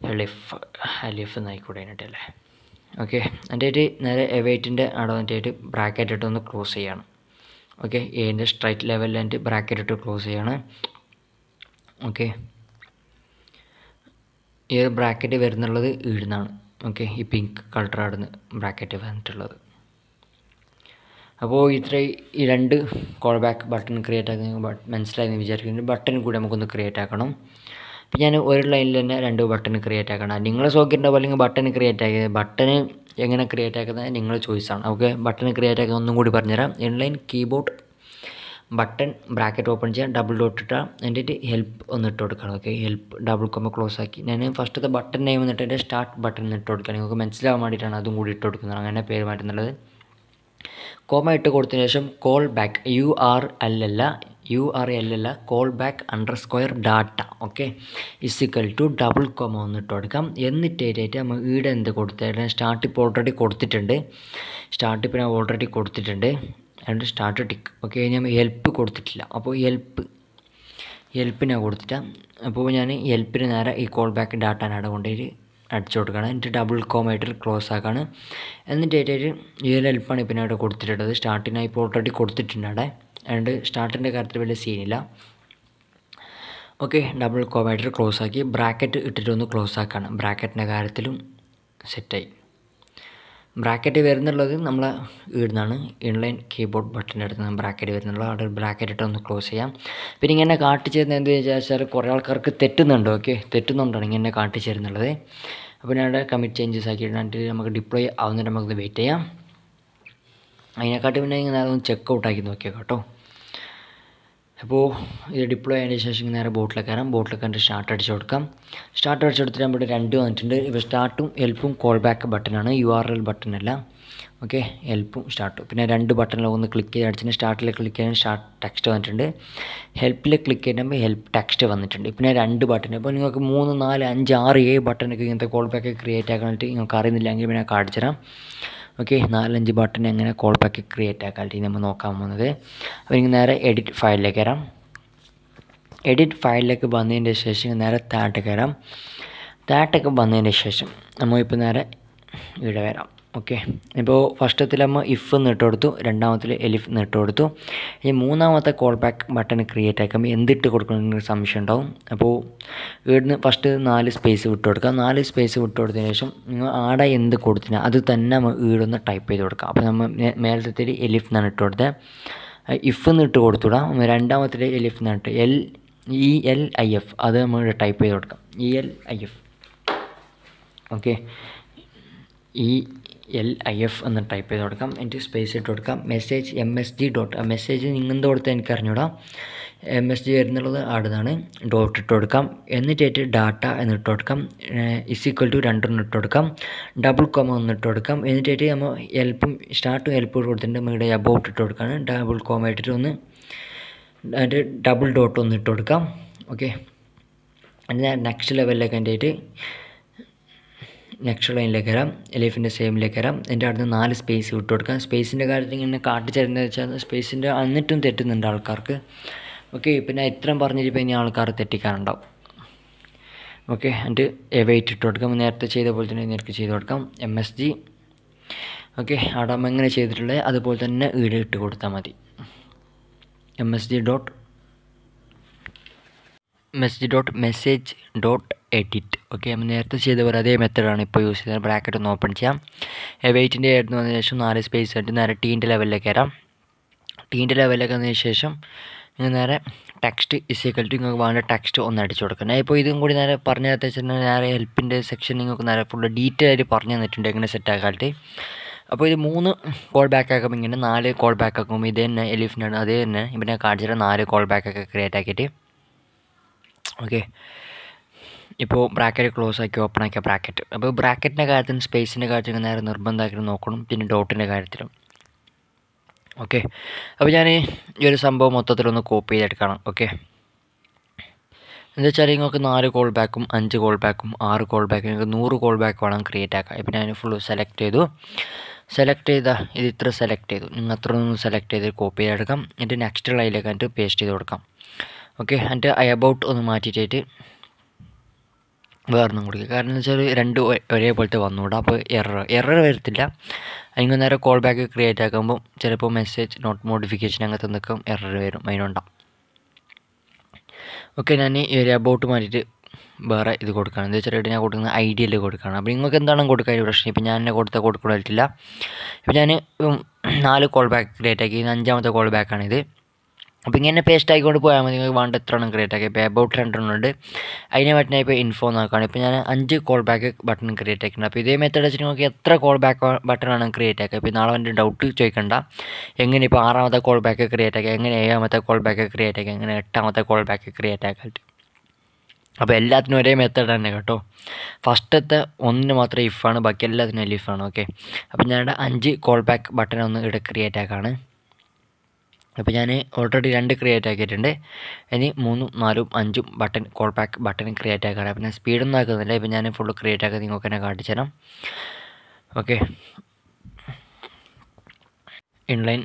എലിഫ് എലിഫ് എന്നായിക്കൂടെ അതിനായിട്ടല്ലേ ഓക്കെ എന്റെ ഒരു നേരെ എവൈറ്റിന്റെ അവിടെ വന്നിട്ട് ബ്രാക്കറ്റ് ഇട്ട് ഒന്ന് ക്ലോസ് ചെയ്യണം. ഓക്കെ എന്റെ സ്ട്രൈറ്റ് ലെവലിൽ എന്റെ ബ്രാക്കറ്റ് ഇട്ട് ക്ലോസ് ചെയ്യണം. ഓക്കെ ഈ ഒരു ബ്രാക്കറ്റ് വരുന്നുള്ളത് ഈടുന്നാണ്. ഓക്കെ ഈ പിങ്ക് കളറാണ് ബ്രാക്കറ്റ് വന്നിട്ടുള്ളത്. അപ്പോൾ ഇത്ര ഈ രണ്ട് കോൾ ബാക്ക് ബട്ടൺ ക്രിയേറ്റ് ആക്കുന്ന മനസ്സിലായെന്ന് വിചാരിക്കുന്നു. ബട്ടൺ കൂടി നമുക്കൊന്ന് ക്രിയേറ്റ് ആക്കണം. അപ്പോൾ ഞാൻ ഒരു ലൈനിൽ തന്നെ രണ്ട് ബട്ടൺ ക്രിയേറ്റ് ആക്കണം. നിങ്ങൾ സോക്കിയിട്ടുണ്ടോ അല്ലെങ്കിൽ ബട്ടൺ ക്രിയേറ്റ് ആക്കിയത് ബട്ടൺ എങ്ങനെ ക്രിയേറ്റ് ആക്കുന്നത് നിങ്ങളുടെ ചോയ്സാണ് ഓക്കെ ബട്ടൺ ക്രിയേറ്റ് ആക്കുന്നത് ഒന്നും കൂടി പറഞ്ഞുതരാം. Inline keyboard button bracket open ചെയ്യാം ഡബിൾ ഡോട്ട് ഇട്ടാൽ എന്നിട്ട് ഹെൽപ്പ് ഒന്ന് ഇട്ട് കൊടുക്കണം. Okay help double comma close ആക്കി. ഞാൻ ഫസ്റ്റത്തെ ബട്ടൺ നെയിം എന്നിട്ട് എന്റെ സ്റ്റാർട്ട് ബട്ടൺ ഇട്ട് കൊടുക്കുകയാണ്. നിങ്ങൾക്ക് മനസ്സിലാവാൻ വേണ്ടിയിട്ടാണ് അതും കൂടി ഇട്ട് കൊടുക്കുന്നത്. അങ്ങനെ പേര് മാറ്റുന്നുള്ളത്. കോമ ഇട്ട് കൊടുത്തതിന് ശേഷം കോൾ ബാക്ക് യു ആർ അല്ലല്ല അല്ല യു ആർ എൽ അല്ല call back under square data okay is equal to double comma ഒന്ന് ഇട്ട് കൊടുക്കാം. എന്നിട്ട് എന്നിട്ടേറ്റായിട്ട് നമ്മൾ ഈടെ എന്ത് കൊടുത്തായിട്ട് സ്റ്റാർട്ടിപ്പ് ഓൾറെഡി കൊടുത്തിട്ടുണ്ട്. സ്റ്റാർട്ട് ഇപ്പോൾ ഞാൻ ഓൾറെഡി കൊടുത്തിട്ടുണ്ട്. അതുകൊണ്ട് സ്റ്റാർട്ട് ടിക്ക് ഓക്കെ ഞാൻ ഹെൽപ്പ് കൊടുത്തിട്ടില്ല. അപ്പോൾ ഹെൽപ്പ് ഹെൽപ്പിനാണ് കൊടുത്തിട്ട്. അപ്പോൾ ഞാൻ ഹെൽപ്പിന് നേരെ ഈ കോൾ ബാക്ക് ഡാറ്റ ഡാറ്റാനാടെ കൊണ്ടുപോയി അടിച്ചു കൊടുക്കണം എന്നിട്ട് ഡബിൾ കോമായിട്ട് ക്ലോസ് ആക്കാണ് എന്നിട്ട് ഏറ്റായിട്ട് ഈ ഒരു ഹെൽപ്പാണ് ഇപ്പം ഞാൻ ഇവിടെ കൊടുത്തിട്ടുള്ളത്. സ്റ്റാർട്ടിനായി ഇപ്പോൾ ഓൾറെഡി കൊടുത്തിട്ടുണ്ട് അവിടെ. അതുകൊണ്ട് സ്റ്റാർട്ടിന്റെ കാര്യത്തിൽ വലിയ സീനില്ല ഓക്കെ ഡബിൾ കോമായിട്ട് ക്ലോസ് ആക്കി. ബ്രാക്കറ്റ് ഇട്ടിട്ടൊന്ന് ക്ലോസ് ആക്കാണ് ബ്രാക്കറ്റിന്റെ കാര്യത്തിലും സെറ്റായി ബ്രാക്കറ്റ് വരുന്നുള്ളത് നമ്മൾ ഇടുന്നതാണ് ഇൺലൈൻ കീബോർഡ് ബട്ടൺ നമ്മൾ ബ്രാക്കറ്റ് വരുന്നുള്ളൂ. അവിടെ ഒരു ബ്രാക്കറ്റ് ഇട്ട് ഒന്ന് ക്ലോസ് ചെയ്യാം. പിന്നെ ഇങ്ങനെ കാട്ടിച്ചേരുന്നത് എന്ത് വെച്ചാൽ കുറേ ആൾക്കാർക്ക് തെറ്റുന്നുണ്ട്. ഓക്കെ തെറ്റുന്നുണ്ടാണ് ഇങ്ങനെ കാട്ടിച്ചേരുന്നുള്ളത് അപ്പോൾ ഞാൻ അവിടെ കമ്മിറ്റ് ചേഞ്ചസ് ആക്കിയിട്ട് നമുക്ക് ഡിപ്ലോയ് ആവുന്നതിന് നമുക്ക് വെയിറ്റ് ചെയ്യാം. അതിനെക്കാട്ടി പിന്നെ ഇങ്ങനെ അതൊന്ന് ചെക്ക് ഔട്ട് ആക്കി നോക്കിയാൽ കേട്ടോ. അപ്പോൾ ഇത് ഡിപ്ലോ ആയതിന് ശേഷം നേരെ ബോട്ടിലേക്ക് കയറാം. ബോട്ടിലേക്ക് കണ്ട് സ്റ്റാർട്ട് അടിച്ച് കൊടുക്കാം. സ്റ്റാർട്ട് അടിച്ച് കൊടുത്തിട്ട് നമ്മുടെ രണ്ട് വന്നിട്ടുണ്ട്. ഇപ്പോൾ സ്റ്റാർട്ടും ഹെൽപ്പും കോൾ ബാക്ക് ബട്ടണാണ് യു ആർ എൽ ബട്ടൺ അല്ല. ഓക്കെ ഹെൽപ്പും സ്റ്റാർട്ടും പിന്നെ രണ്ട് ബട്ടണിൽ ഒന്ന് ക്ലിക്ക് ചെയ്ത് അടിച്ചിട്ട് സ്റ്റാർട്ടിൽ ക്ലിക്ക് ചെയ്യാൻ സ്റ്റാർട്ട് ടെക്സ്റ്റ് വന്നിട്ടുണ്ട്. ഹെൽപ്പിൽ ക്ലിക്ക് ചെയ്യുമ്പോൾ ഹെൽപ്പ് ടെക്സ്റ്റ് വന്നിട്ടുണ്ട്. പിന്നെ രണ്ട് ബട്ടൺ ഇപ്പോൾ നിങ്ങൾക്ക് മൂന്ന് നാല് അഞ്ച് ആറ് ഏഴ് ബട്ടണൊക്കെ ഇങ്ങനത്തെ കോൾ ബാക്ക് ക്രിയേറ്റ് ആക്കാനായിട്ട് നിങ്ങൾക്ക് അറിയുന്നില്ലെങ്കിൽ പിന്നെ കാണിച്ചു തരാം. ഓക്കെ നാലഞ്ച് ബട്ടൺ എങ്ങനെ കോൾ ബാക്ക് ക്രിയേറ്റ് ആക്കാനായിട്ട് നമ്മൾ നോക്കാൻ പോകുന്നത്. അപ്പോൾ എനിക്ക് നേരെ എഡിറ്റ് ഫയലിലേക്ക് വരാം. എഡിറ്റ് ഫയലിലേക്ക് വന്നതിന്റെ ശേഷം നേരെ താട്ട് കയറാം താട്ടൊക്കെ വന്നതിന്റെ ശേഷം നമ്മൾ ഇപ്പോൾ നേരെ ഇവിടെ വരാം. ഓക്കെ. ഇപ്പോൾ ഫസ്റ്റത്തിൽ നമ്മൾ ഇഫ് എന്ന് ഇട്ട് കൊടുത്തു രണ്ടാമത്തിൽ എലിഫ് എന്ന് ഇട്ട് കൊടുത്തു ഇനി മൂന്നാമത്തെ കോൾ ബാക്ക് ബട്ടൺ ക്രിയേറ്റ് ആക്കുമ്പോൾ എന്തിട്ട് കൊടുക്കണമെന്ന് സംശയം ഉണ്ടാവും. അപ്പോൾ ഇവിടുന്ന് ഫസ്റ്റ് നാല് സ്പേസ് വിട്ട് കൊടുക്കുക. നാല് സ്പേസ് വിട്ട് കൊടുത്തതിന് ശേഷം നിങ്ങൾ ആടെ എന്ത് കൊടുത്തിന് അത് തന്നെ നമ്മൾ ഈടൊന്ന് ടൈപ്പ് ചെയ്ത് കൊടുക്കുക. അപ്പോൾ നമ്മൾ മേലത്തെ എലിഫ് എന്നാണ് ഇട്ട് കൊടുത്തത് ഇഫ് എന്ന് ഇട്ട് കൊടുത്തുവിടാം രണ്ടാമത്തെ എലിഫ് എന്നാണ് ഇട്ട് L E L I F അത് നമ്മൾ ടൈപ്പ് ചെയ്ത് കൊടുക്കാം. E L I F okay. E L I F എന്ന് ടൈപ്പ് ചെയ്ത് കൊടുക്കാം. എന്നിട്ട് സ്പേസ് ഇട്ട് കൊടുക്കാം. Message M S G dot message നിങ്ങന്ത് കൊടുത്താൽ എനിക്ക് അറിഞ്ഞൂടാം. എം എസ് ജി വരുന്നുള്ളത് അടുത്താണ് ഡോട്ട് ഇട്ട് കൊടുക്കാം. എന്നിട്ടേറ്റ് ഡാറ്റ എന്ന് ഇട്ട് കൊടുക്കാം. ഇസ് ഈക്വൽ ടു രണ്ടെണ്ണം ഇട്ട് കൊടുക്കാം. ഡബിൾ കോമ ഒന്ന് ഇട്ട് കൊടുക്കാം. എന്നിട്ടേറ്റ് നമ്മൾ ഹെൽപ്പും സ്റ്റാർട്ടും ഹെൽപ്പ് കൊടുത്തിട്ടുണ്ട് മീഡിയ അബൌട്ട് ഇട്ട് കൊടുക്കുകയാണ് ഡബിൾ കോമ ഇട്ടിട്ട് ഒന്ന് അതിന്റെ ഡബിൾ ഡോട്ട് ഒന്ന് ഇട്ട് കൊടുക്കാം. ഓക്കെ ഞാൻ നെക്സ്റ്റ് ലെവലിലേക്ക് എന്റെ ആയിട്ട് നെക്സ്റ്റ് ലൈനിലേക്ക് വരാം. ലൈഫിന്റെ സെയിമിലേക്ക് വരാം. എന്റെ അടുത്ത് നാല് സ്പേസ് വിട്ട് കൊടുക്കാം. സ്പേസിന്റെ കാര്യത്തിൽ ഇങ്ങനെ കാട്ടിച്ചേരുന്നത് വെച്ചാൽ സ്പേസിന്റെ എന്നിട്ടും തെറ്റുന്നുണ്ട് ആൾക്കാർക്ക്. ഓക്കെ പിന്നെ ഇത്രയും പറഞ്ഞിട്ട് ഇനി ആൾക്കാർ തെറ്റിക്കാറുണ്ടാവും. ഓക്കെ എന്റെ വെയിറ്റ് ഇട്ട് കൊടുക്കാം. നേരത്തെ ചെയ്ത പോലെ തന്നെ നേരത്തെ ചെയ്ത് കൊടുക്കാം. എം എസ് ജി ഓക്കെ അവിടെ എങ്ങനെ ചെയ്തിട്ടുള്ളത്? അതുപോലെ തന്നെ ഈട് ഇട്ട് കൊടുത്താൽ മതി. M S G dot message dot message dot edit okay നമ്മൾ നേരത്തെ ചെയ്ത പോലെ അതേ മെത്തഡാണ് ഇപ്പോൾ യൂസ് ചെയ്യുന്നത്. ബ്രാക്കറ്റ് ഒന്ന് ഓപ്പൺ ചെയ്യാം. വെയിറ്റിന്റെ ആയിരുന്നു വന്നതിന് ശേഷം നാല് സ്പേസ് ആയിട്ട് നേരെ ടീന്റെ ലെവലിലേക്ക് വരാം. ടീന്റെ ലെവലിലേക്ക് വന്നതിന് ശേഷം നിങ്ങൾ നേരെ ടെക്സ്റ്റ് ഇസേക്കൽ ടു നിങ്ങൾക്ക് വേണ്ട ടെക്സ്റ്റ് ഒന്ന് അടിച്ചു കൊടുക്കണം. ഇപ്പോൾ ഇതും കൂടി നേരെ പറഞ്ഞു വെച്ചിട്ടുണ്ടെങ്കിൽ നേരെ ഹെൽപ്പിന്റെ സെക്ഷൻ നിങ്ങൾക്ക് നേരെ ഫുള്ള് ഡീറ്റെയിൽ ആയിട്ട് പറഞ്ഞു തന്നിട്ടുണ്ട് എങ്ങനെ സെറ്റ് ആക്കാനായിട്ട്. അപ്പോൾ ഇത് മൂന്ന് കോൾ ബാക്ക് ആക്കുമ്പോൾ ഇങ്ങനെ നാല് കോൾ ബാക്ക് ആക്കുമ്പോൾ ഇത് തന്നെ എലിഫിനാണ് അതേ തന്നെ ഞാൻ കാണിച്ചിട്ട് നാല് കോൾ ബാക്ക് ഒക്കെ ക്രിയേറ്റ് ആക്കിയിട്ട്. ഓക്കെ ഇപ്പോൾ ബ്രാക്കറ്റ് ക്ലോസ് ആക്കി ഓപ്പൺ ആക്കിയ ബ്രാക്കറ്റ് അപ്പോൾ ബ്രാക്കറ്റിന്റെ കാര്യത്തിലും സ്പേസിന്റെ കാര്യത്തിലും നേരെ നിർബന്ധമാക്കി നോക്കണം പിന്നെ ഡോട്ടിന്റെ കാര്യത്തിലും. ഓക്കെ അപ്പോൾ ഞാൻ ഈ ഒരു സംഭവം മൊത്തത്തിലൊന്ന് കോപ്പി ചെയ്തെടുക്കണം. ഓക്കെ എന്താ വെച്ചാൽ നിങ്ങൾക്ക് നാല് കോൾ ബാക്കും അഞ്ച് കോൾ ബാക്കും ആറ് കോൾ ബാക്കും നിങ്ങൾക്ക് നൂറ് കോൾ ബാക്ക് വേണം ക്രിയേറ്റ് ആക്കാം ഇപ്പം ഞാൻ ഫുൾ സെലക്ട് ചെയ്തു. സെലക്ട് ചെയ്താൽ ഇത് ഇത്ര സെലക്ട് ചെയ്തു. നിങ്ങൾ അത്ര ഒന്ന് സെലക്ട് ചെയ്ത് കോപ്പി ചെയ്തെടുക്കാം. എന്നിട്ട് നെക്സ്റ്റ് ലൈനിലേക്ക് എന്നിട്ട് പേസ്റ്റ് ചെയ്ത് കൊടുക്കാം. ഓക്കെ എന്നിട്ട് ഐ അബൌട്ട് ഒന്ന് മാറ്റിയിട്ട് വേറൊന്നും കൊടുക്കുക കാരണം എന്ന് വെച്ചാൽ രണ്ട് ഒരേപോലത്തെ വന്നുകൂടാ അപ്പോൾ എറർ എറർ വരത്തില്ല. അതിന് നേരെ കോൾ ബാക്ക് ക്രിയേറ്റ് ആക്കുമ്പോൾ ചിലപ്പോൾ മെസ്സേജ് നോട്ട് മോഡിഫിക്കേഷൻ അങ്ങനത്തെ നിൽക്കും എറർ വരും. അതിനുണ്ടാവും. ഓക്കെ ഞാൻ ഈ ഒരു അബൌട്ട് മാറ്റിയിട്ട് വേറെ ഇത് കൊടുക്കുകയാണ് എന്താ വെച്ചാൽ ഞാൻ കൊടുക്കുന്ന ഐ ഡി അല്ലേ കൊടുക്കുകയാണ് അപ്പോൾ നിങ്ങൾക്ക് എന്താണ് കൊടുക്കാൻ ഒരു പ്രശ്നം. ഇപ്പോൾ ഞാൻ എന്നെ കൊടുത്ത കൊടുക്കാൻ ഇപ്പോൾ ഞാൻ നാല് കോൾ ബാക്ക് ക്രിയേറ്റ് ആക്കി. അഞ്ചാമത്തെ കോൾ ബാക്കാണിത് അപ്പോൾ ഇങ്ങനെ പേസ്റ്റ് ആയിക്കൊണ്ട് പോയാൽ മതി. നിങ്ങൾക്ക് വേണ്ട എത്ര എണ്ണം ക്രിയേറ്റ് ആക്കി. ഇപ്പോൾ അബൌട്ട് രണ്ടെണ്ണം ഉണ്ട്. അതിനെ പറ്റിനെ ഇപ്പോൾ ഇൻഫോ നോക്കുകയാണ് ഇപ്പോൾ ഞാൻ അഞ്ച് കോൾ ബാക്ക് ബട്ടൺ ക്രിയേറ്റ് ആക്കിയിട്ടുണ്ട്. അപ്പോൾ ഇതേ മെത്തേഡ് വെച്ചിട്ട് നിങ്ങൾക്ക് എത്ര കോൾ ബാക്ക് ബട്ടൺ ആണ് ക്രിയേറ്റ് ആക്കുക ഇപ്പോൾ നാളെ എന്റെ ഡൗട്ട് ചോദിക്കണ്ട. എങ്ങനെ ഇപ്പോൾ ആറാമത്തെ കോൾ ബാക്ക് ക്രിയേറ്റ് ആക്കുക എങ്ങനെ ഏഴാമത്തെ കോൾ ബാക്ക് ക്രിയേറ്റ് ആക്കുക എങ്ങനെ എട്ടാമത്തെ കോൾ ബാക്ക് ക്രിയേറ്റ് ആക്കിയിട്ട് അപ്പോൾ എല്ലാത്തിനും ഒരേ മെത്തേഡ് തന്നെ കേട്ടോ. ഫസ്റ്റത്തെ ഒന്നിന് മാത്രം ഇഫാണ് ബാക്കി എല്ലാത്തിനും ലിഫാണ് ഓക്കെ അപ്പോൾ ഞാനിവിടെ അഞ്ച് കോൾ ബാക്ക് ബട്ടൺ ഒന്ന് ഇവിടെ ക്രിയേറ്റ് ആക്കാണ്. അപ്പോൾ ഞാൻ ഓൾറെഡി രണ്ട് ക്രിയേറ്റ് ആക്കിയിട്ടുണ്ട്. ഇനി മൂന്നും നാലും അഞ്ചും button call back button create ആക്കാൻ അപ്പോൾ ഞാൻ സ്പീഡൊന്നും ആക്കുന്നില്ല. ഇപ്പോൾ ഞാൻ ഫുള്ള് ക്രിയേറ്റ് ആക്കി നിങ്ങൾക്ക് തന്നെ കാണിച്ചു തരാം. Okay inline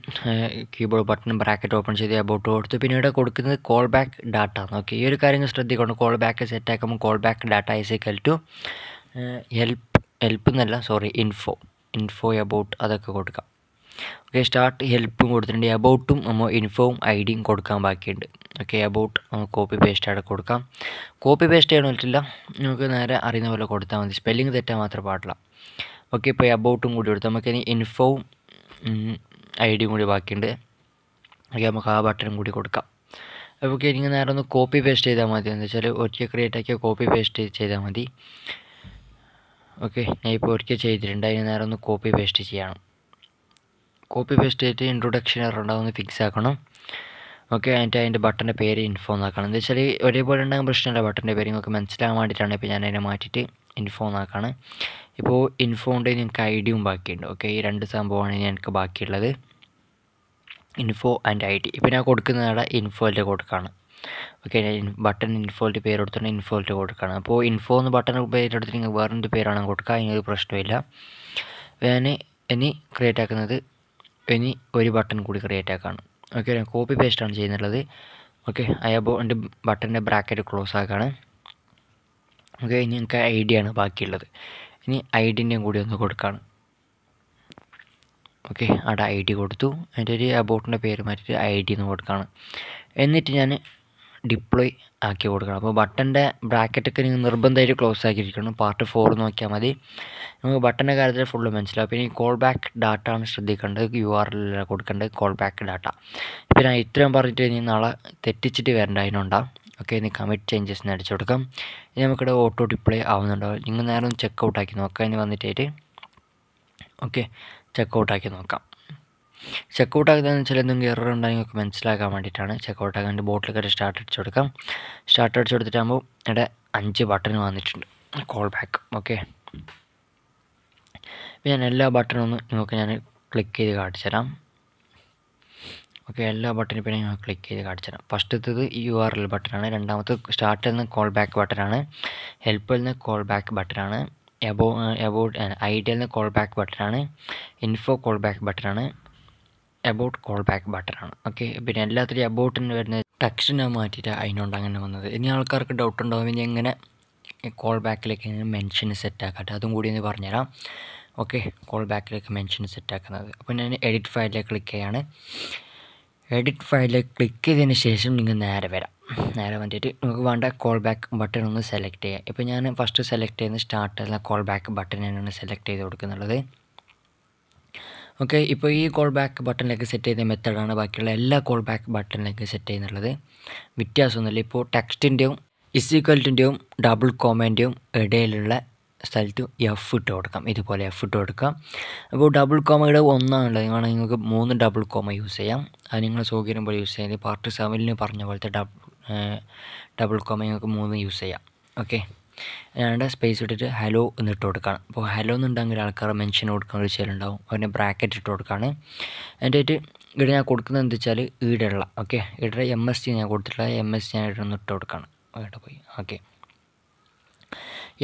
keyboard button bracket open ചെയ്ത് അബൌട്ട് കൊടുത്തു. പിന്നെ ഇവിടെ കൊടുക്കുന്നത് കോൾ ബാക്ക് ഡാറ്റ ഓക്കെ ഈ ഒരു കാര്യം ശ്രദ്ധിക്കണം. കോൾ ബാക്ക് സെറ്റ് ആക്കുമ്പോൾ call back data is equal to help help എന്നല്ല സോറി ഇൻഫോ ഇൻഫോ അബൌട്ട് അതൊക്കെ കൊടുക്കാം. ഓക്കെ സ്റ്റാർട്ട് ഹെൽപ്പും കൊടുത്തിട്ടുണ്ട്. അബൌട്ടും നമ്മൾ ഇൻഫോവും ഐ ഡിയും കൊടുക്കാൻ ബാക്കിയുണ്ട്. ഓക്കെ അബൌട്ട് കോപ്പി പേസ്റ്റ് അവിടെ കൊടുക്കാം. കോപ്പി പേസ്റ്റ് ചെയ്യാൻ പറ്റില്ല. നമുക്ക് നേരെ അറിയുന്ന പോലെ കൊടുത്താൽ മതി. സ്പെല്ലിംഗ് തെറ്റാൻ മാത്രം പാടില്ല. ഓക്കെ ഇപ്പോൾ അബൌട്ടും കൂടി കൊടുത്താൽ നമുക്ക് ഇനി ഇൻഫോവും ഐ ഡിയും കൂടി ബാക്കിയുണ്ട്. ഓക്കെ നമുക്ക് ആ ബട്ടനും കൂടി കൊടുക്കാം. അപ്പോൾ എനിക്ക് നേരെ ഒന്ന് കോപ്പി പേസ്റ്റ് ചെയ്താൽ മതി. എന്ന് വെച്ചാൽ ഒരിക്കൽ ക്രിയേറ്റ് ആക്കിയ കോപ്പി പേസ്റ്റ് ചെയ്താൽ മതി. ഓക്കെ ഞാൻ ഇപ്പോൾ ഒരിക്കൽ ചെയ്തിട്ടുണ്ട്. അതിന് നേരെ ഒന്ന് കോപ്പി പേസ്റ്റ് ചെയ്യണം. കോപ്പി പേസ്റ്റ് ചെയ്തിട്ട് ഇൻട്രൊഡക്ഷൻ എറർ ഉണ്ടാവുന്ന ഫിക്സ് ആക്കണം. ഓക്കെ എന്നിട്ട് അതിന്റെ ബട്ടന്റെ പേര് ഇൻഫോ എന്നാക്കണം. എന്താ വെച്ചാൽ ഒരേപോലെ ഉണ്ടാകും പ്രശ്നമില്ല ബട്ടന്റെ പേര്. നിങ്ങൾക്ക് മനസ്സിലാകാൻ വേണ്ടിയിട്ടാണ് ഇപ്പോൾ ഞാൻ അതിനെ മാറ്റിയിട്ട് ഇൻഫോ എന്നാക്കാണ്. ഇപ്പോൾ ഇൻഫോ ഉണ്ട് നിങ്ങൾക്ക് ഐ ഡിയും ബാക്കിയുണ്ട് ഓക്കെ ഈ രണ്ട് സംഭവമാണ് ഇനി എനിക്ക് ബാക്കിയുള്ളത്. ഇൻഫോ ആൻഡ് ഐ ഡി ഇപ്പോൾ ഞാൻ കൊടുക്കുന്ന അവിടെ ഇൻഫോയിന്റെ കൊടുക്കുകയാണ് ഓക്കെ ബട്ടൺ ഇൻഫോയിന്റെ പേര് കൊടുത്തിട്ട് ഇൻഫോയിന്റെ കൊടുക്കുകയാണ് അപ്പോൾ ഇൻഫോ എന്ന് ബട്ടൺ പേര് പേരെടുത്തിട്ട് നിങ്ങൾ എന്ത് പേരാണ് കൊടുക്കുക അതിനൊരു പ്രശ്നമില്ല ഞാൻ ഇനി ക്രിയേറ്റ് ആക്കുന്നത് ഇനി ഒരു ബട്ടൺ കൂടി ക്രിയേറ്റ് ആക്കാണ്. ഓക്കെ ഞാൻ കോപ്പി പേസ്റ്റാണ് ചെയ്യുന്നുള്ളത്. ഓക്കെ അയബോ എന്റെ ബട്ടന്റെ ബ്രാക്കറ്റ് ക്ലോസ് ആക്കാണ്. ഓക്കെ ഇനി എനിക്ക് ഐ ആണ് ബാക്കിയുള്ളത്. ഇനി ഐ ഡിന്റെയും കൂടി ഒന്ന് കൊടുക്കുകയാണ് ഓക്കെ അവിടെ ഐ ഡി കൊടുത്തു. അതിന്റെ ഒരു അബോട്ടിന്റെ പേര് മാറ്റിയിട്ട് ഐ ഡി എന്ന് കൊടുക്കുകയാണ് എന്നിട്ട് ഞാൻ ഡിപ്ലോയ് ആക്കി കൊടുക്കണം. അപ്പോൾ ബട്ടന്റെ ബ്രാക്കറ്റൊക്കെ നിങ്ങൾ നിർബന്ധമായിട്ട് ക്ലോസ് ആക്കിയിരിക്കണം. പാർട്ട് ഫോർ നോക്കിയാൽ മതി. നമുക്ക് ബട്ടന്റെ കാര്യത്തിൽ ഫുള്ള് മനസ്സിലാവും. പിന്നെ ഈ കോൾ ബാക്ക് ഡാറ്റ ആണ് ശ്രദ്ധിക്കേണ്ടത്. യു ആർ എൽ കൊടുക്കേണ്ടത് കോൾ ബാക്ക് ഡാറ്റ ഇപ്പോൾ ഞാൻ ഇത്രയും പറഞ്ഞിട്ട് ഇനി നാളെ തെറ്റിച്ചിട്ട് വരേണ്ട അതിനുണ്ടാവും ഓക്കെ ഇനി കമ്മിറ്റ് ചേഞ്ചസ് അടിച്ചു കൊടുക്കാം. ഇനി നമുക്കിവിടെ ഓട്ടോ ഡിപ്ലേ ആവുന്നുണ്ടോ? നിങ്ങൾ നേരം ചെക്ക് ഔട്ട് ആക്കി നോക്കാം. ഇനി വന്നിട്ടായിട്ട് ഓക്കെ ചെക്ക് ഔട്ട് ആക്കി നോക്കാം. ചെക്ക് ഔട്ട് ആക്കുന്നതെന്ന് വെച്ചാൽ എന്തെങ്കിലും എറർ ഉണ്ടെങ്കിൽ നിങ്ങൾക്ക് മനസ്സിലാക്കാൻ വേണ്ടിയിട്ടാണ് ചെക്കൗട്ട് ആക്കാൻ ബോട്ടിൽ കയറി സ്റ്റാർട്ട് അടിച്ചു കൊടുക്കാം. സ്റ്റാർട്ട് അടിച്ചു കൊടുത്തിട്ടാകുമ്പോൾ ഇവിടെ അഞ്ച് ബട്ടൺ വന്നിട്ടുണ്ട്. കോൾ ബാക്ക് ഓക്കെ ഞാൻ എല്ലാ ബട്ടണും ഒന്ന് നിങ്ങൾക്ക് ഞാൻ ക്ലിക്ക് ചെയ്ത് കാണിച്ചു തരാം. ഓക്കെ എല്ലാ ബട്ടണും പിന്നെ ഞാൻ ക്ലിക്ക് ചെയ്ത് കാണിച്ചു തരാം. ഫസ്റ്റത്തത് യു ആർ എൽ ബട്ടണാണ് രണ്ടാമത്തെ സ്റ്റാർട്ടിൽ നിന്ന് കോൾ ബാക്ക് ബട്ടണാണ് ഹെൽപ്പിൽ നിന്ന് കോൾ ബാക്ക് ബട്ടണാണ് എബോ എബൌട്ട് ഐഡിയയിൽ നിന്ന് കോൾ ബാക്ക് ബട്ടണാണ് ഇൻഫോ കോൾ ബാക്ക് ബട്ടണാണ് എബൌട്ട് കോൾ ബാക്ക് ബട്ടണാണ് ഓക്കെ പിന്നെ എല്ലാത്തിലും എബൌട്ടിന് വരുന്ന ടെക്സ്റ്റിനെ മാറ്റിയിട്ട് അതിനോണ്ട് അങ്ങനെ വന്നത്. ഇനി ആൾക്കാർക്ക് ഡൗട്ട് ഉണ്ടാകും ഇനി എങ്ങനെ കോൾ ബാക്കിലേക്ക് എങ്ങനെ മെൻഷൻ ആക്കട്ടെ അതും കൂടി ഒന്ന് പറഞ്ഞുതരാം. ഓക്കെ കോൾ ബാക്കിലേക്ക് മെൻഷൻ സെറ്റ് ആക്കുന്നത്. അപ്പോൾ ഞാൻ എഡിറ്റ് ഫയലിലേക്ക് ക്ലിക്ക് ചെയ്യാണ്. എഡിറ്റ് ഫയലിലേക്ക് ക്ലിക്ക് ചെയ്തതിന് ശേഷം നിങ്ങൾ നേരെ വരാം. നേരെ വന്നിട്ട് നമുക്ക് വേണ്ട കോൾ ബാക്ക് ബട്ടൺ ഒന്ന് സെലക്ട് ചെയ്യാം. ഇപ്പോൾ ഞാൻ ഫസ്റ്റ് സെലക്ട് ചെയ്യുന്ന സ്റ്റാർട്ട് ചെയ്യുന്ന കോൾ ബാക്ക് ബട്ടൺ തന്നെയാണ് സെലക്ട് ചെയ്ത് കൊടുക്കുന്നുള്ളത്. ഓക്കെ ഇപ്പോൾ ഈ കോൾ ബാക്ക് ബട്ടണിലേക്ക് സെറ്റ് ചെയ്ത മെത്തേഡാണ് ബാക്കിയുള്ള എല്ലാ കോൾ ബാക്ക് ബട്ടണിലേക്ക് സെറ്റ് ചെയ്യുന്നുള്ളത്. വ്യത്യാസമൊന്നുമില്ല. ഇപ്പോൾ ടെക്സ്റ്റിന്റെയും ഇസിക്വൽറ്റിന്റെയും ഡബിൾ കോമന്റെയും ഇടയിലുള്ള സ്ഥലത്ത് എഫ് ഇട്ട് കൊടുക്കാം. ഇതുപോലെ എഫ് ഇട്ട് കൊടുക്കാം. അപ്പോൾ ഡബിൾ കോമയുടെ ഒന്നാണുള്ളത്. നിങ്ങൾ നിങ്ങൾക്ക് മൂന്ന് ഡബിൾ കോമ യൂസ് ചെയ്യാം. അത് നിങ്ങൾ സൗകര്യം പോലെ യൂസ് ചെയ്യാം. പാർട്ട് സെവനിൽ പറഞ്ഞ പോലത്തെ ഡബിൾ ഡബിൾ കോമ നിങ്ങൾക്ക് മൂന്ന് യൂസ് ചെയ്യാം. ഓക്കെ ഞാനിവിടെ സ്പേസ് ഇട്ടിട്ട് ഹലോ എന്ന് ഇട്ട് കൊടുക്കുകയാണ്. അപ്പോൾ ഹലോ എന്നുണ്ടെങ്കിൽ ആൾക്കാർ മെൻഷൻ കൊടുക്കാൻ ഒരു ചെയ്യലുണ്ടാവും അവരുടെ ബ്രാക്കറ്റ് ഇട്ട് കൊടുക്കുകയാണ്. എന്റെ ആയിട്ട് ഇവിടെ ഞാൻ കൊടുക്കുന്നത് എന്താ വെച്ചാൽ ഈടുള്ള ഓക്കെ ഇവിടെ എം എസ് ടി ഞാൻ കൊടുത്തിട്ടുള്ള എം എസ് ഞാൻ ഒന്ന് ഇട്ട് കൊടുക്കുകയാണ്. അവിടെ പോയി. ഓക്കെ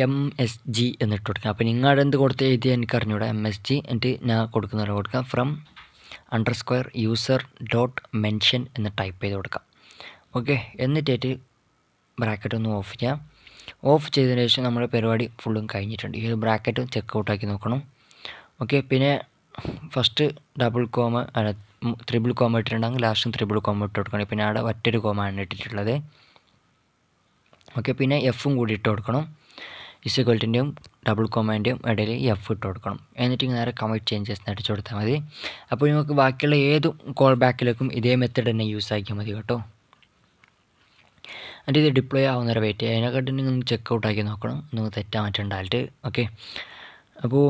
എം എസ് ജി എന്നിട്ട് കൊടുക്കുക. അപ്പോൾ നിങ്ങളുടെ എന്ത് കൊടുത്ത് എഴുതി എനിക്ക് അറിഞ്ഞൂടാ. എം എസ് ജി എന്നിട്ട് ഞാൻ കൊടുക്കുന്ന പോലെ കൊടുക്കാം from under square user dot mention എന്ന് ടൈപ്പ് ചെയ്ത് കൊടുക്കാം ഓക്കെ എന്നിട്ടായിട്ട് ബ്രാക്കറ്റ് ഒന്ന് ഓഫ് ചെയ്യാം. ഓഫ് ചെയ്തതിന് ശേഷം നമ്മുടെ പരിപാടി ഫുള്ളും കഴിഞ്ഞിട്ടുണ്ട്. ഈ ഒരു ബ്രാക്കറ്റ് ചെക്ക് ഔട്ടാക്കി നോക്കണം. ഓക്കെ പിന്നെ ഫസ്റ്റ് ഡബിൾ കോമ അല്ല ത്രിബിൾ കോമ ഇട്ടിട്ടുണ്ടെങ്കിൽ ലാസ്റ്റും ത്രിബിൾ കോമ ഇട്ട് കൊടുക്കണം. പിന്നെ അവിടെ ഒറ്റൊരു കോമാണ് ഇട്ടിട്ടുള്ളത്. ഓക്കെ പിന്നെ എഫും കൂടി ഇട്ട് കൊടുക്കണം. ഇസുഗൾട്ടിന്റെയും ഡബിൾ കോമാന്റെയും ഇടയിൽ എഫ് ഇട്ട് കൊടുക്കണം. എന്നിട്ട് നേരെ കമ്മിറ്റ് ചേഞ്ചസ് അടിച്ചു കൊടുത്താൽ മതി. അപ്പോൾ നിങ്ങൾക്ക് ബാക്കിയുള്ള ഏത് കോൾ ബാക്കിലേക്കും ഇതേ മെത്തേഡ് തന്നെ യൂസ് ആക്കിയാൽ മതി കേട്ടോ. എന്നിട്ട് ഇത് ഡിപ്ലോയ് ആവുന്നവരെ വെയിറ്റ് ചെയ്യുക അതിനെക്കാട്ടി നിങ്ങൾ ചെക്ക് ഔട്ട് ആക്കി നോക്കണം. നിങ്ങൾ തെറ്റാൻ പറ്റുണ്ടായിട്ട് ഓക്കെ അപ്പോൾ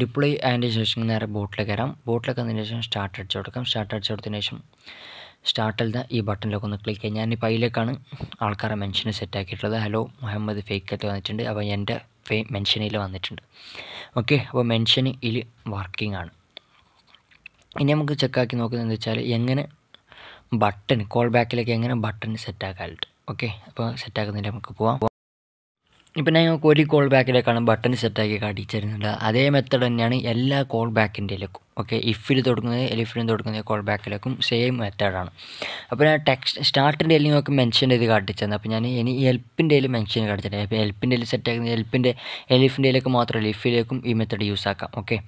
ഡിപ്ലോയ് ആയതിന്റെ ശേഷം നേരെ ബോട്ടിലേക്ക് വരാം. ബോട്ടിലേക്ക് വന്നതിന് ശേഷം സ്റ്റാർട്ട് അടിച്ചു കൊടുക്കാം. സ്റ്റാർട്ട് അടിച്ചു കൊടുത്തതിന് ശേഷം സ്റ്റാർട്ടിൽ ഈ ബട്ടണിലൊക്കെ ഒന്ന് ക്ലിക്ക് ചെയ്യാം. ഞാനിപ്പോൾ അതിലേക്കാണ് ആൾക്കാരെ മെൻഷൻ സെറ്റ് ആക്കിയിട്ടുള്ളത്. ഹലോ മുഹമ്മദ് ഫേക്കത്ത് വന്നിട്ടുണ്ട്. അപ്പോൾ എന്റെ ഫേ മെൻഷനിൽ വന്നിട്ടുണ്ട്. ഓക്കെ അപ്പോൾ മെൻഷൻ ഇതിൽ വർക്കിംഗ് ആണ്. ഇനി നമുക്ക് ചെക്കാക്കി നോക്കുന്നത് എന്താ വെച്ചാൽ എങ്ങനെ ബട്ടൺ കോൾ ബാക്കിലേക്ക് എങ്ങനെ ബട്ടൺ സെറ്റ് ആക്കാറുണ്ട് ഓക്കെ അപ്പോൾ സെറ്റ് ആക്കുന്നതിൽ നമുക്ക് പോവാം. ഇപ്പം ഞാൻ ഒരു കോൾ ബാക്കിലേക്കാണ് ബട്ടൺ സെറ്റാക്കി കാട്ടിച്ചിരുന്നത് അതേ മെത്തഡ് തന്നെയാണ് എല്ലാ കോൾ ബാക്കിന്റെയിലേക്കും ഓക്കെ ഇഫിൽ തുടങ്ങുന്നത് എലിഫിലും തുടങ്ങുന്നത് കോൾ ബാക്കിലേക്കും സെയിം മെത്തേഡാണ് അപ്പോൾ ഞാൻ ടെക്സ്റ്റ് സ്റ്റാർട്ടിന്റെ നിങ്ങൾക്ക് മെൻഷൻ ചെയ്ത് കാട്ടിച്ചത് അപ്പോൾ ഞാൻ ഇനി ഹെൽപ്പിന്റെ മെൻഷൻ കാണിച്ചിട്ടുണ്ട് അപ്പോൾ ഹെൽപ്പിന്റെ സെറ്റ് ആക്കുന്നത് ഹെൽപ്പിന്റെ എലിഫിന്റെയിലേക്ക് മാത്രമല്ല ഇഫിലേക്കും ഈ മെത്തേഡ് യൂസ് ആക്കാം. ഓക്കെ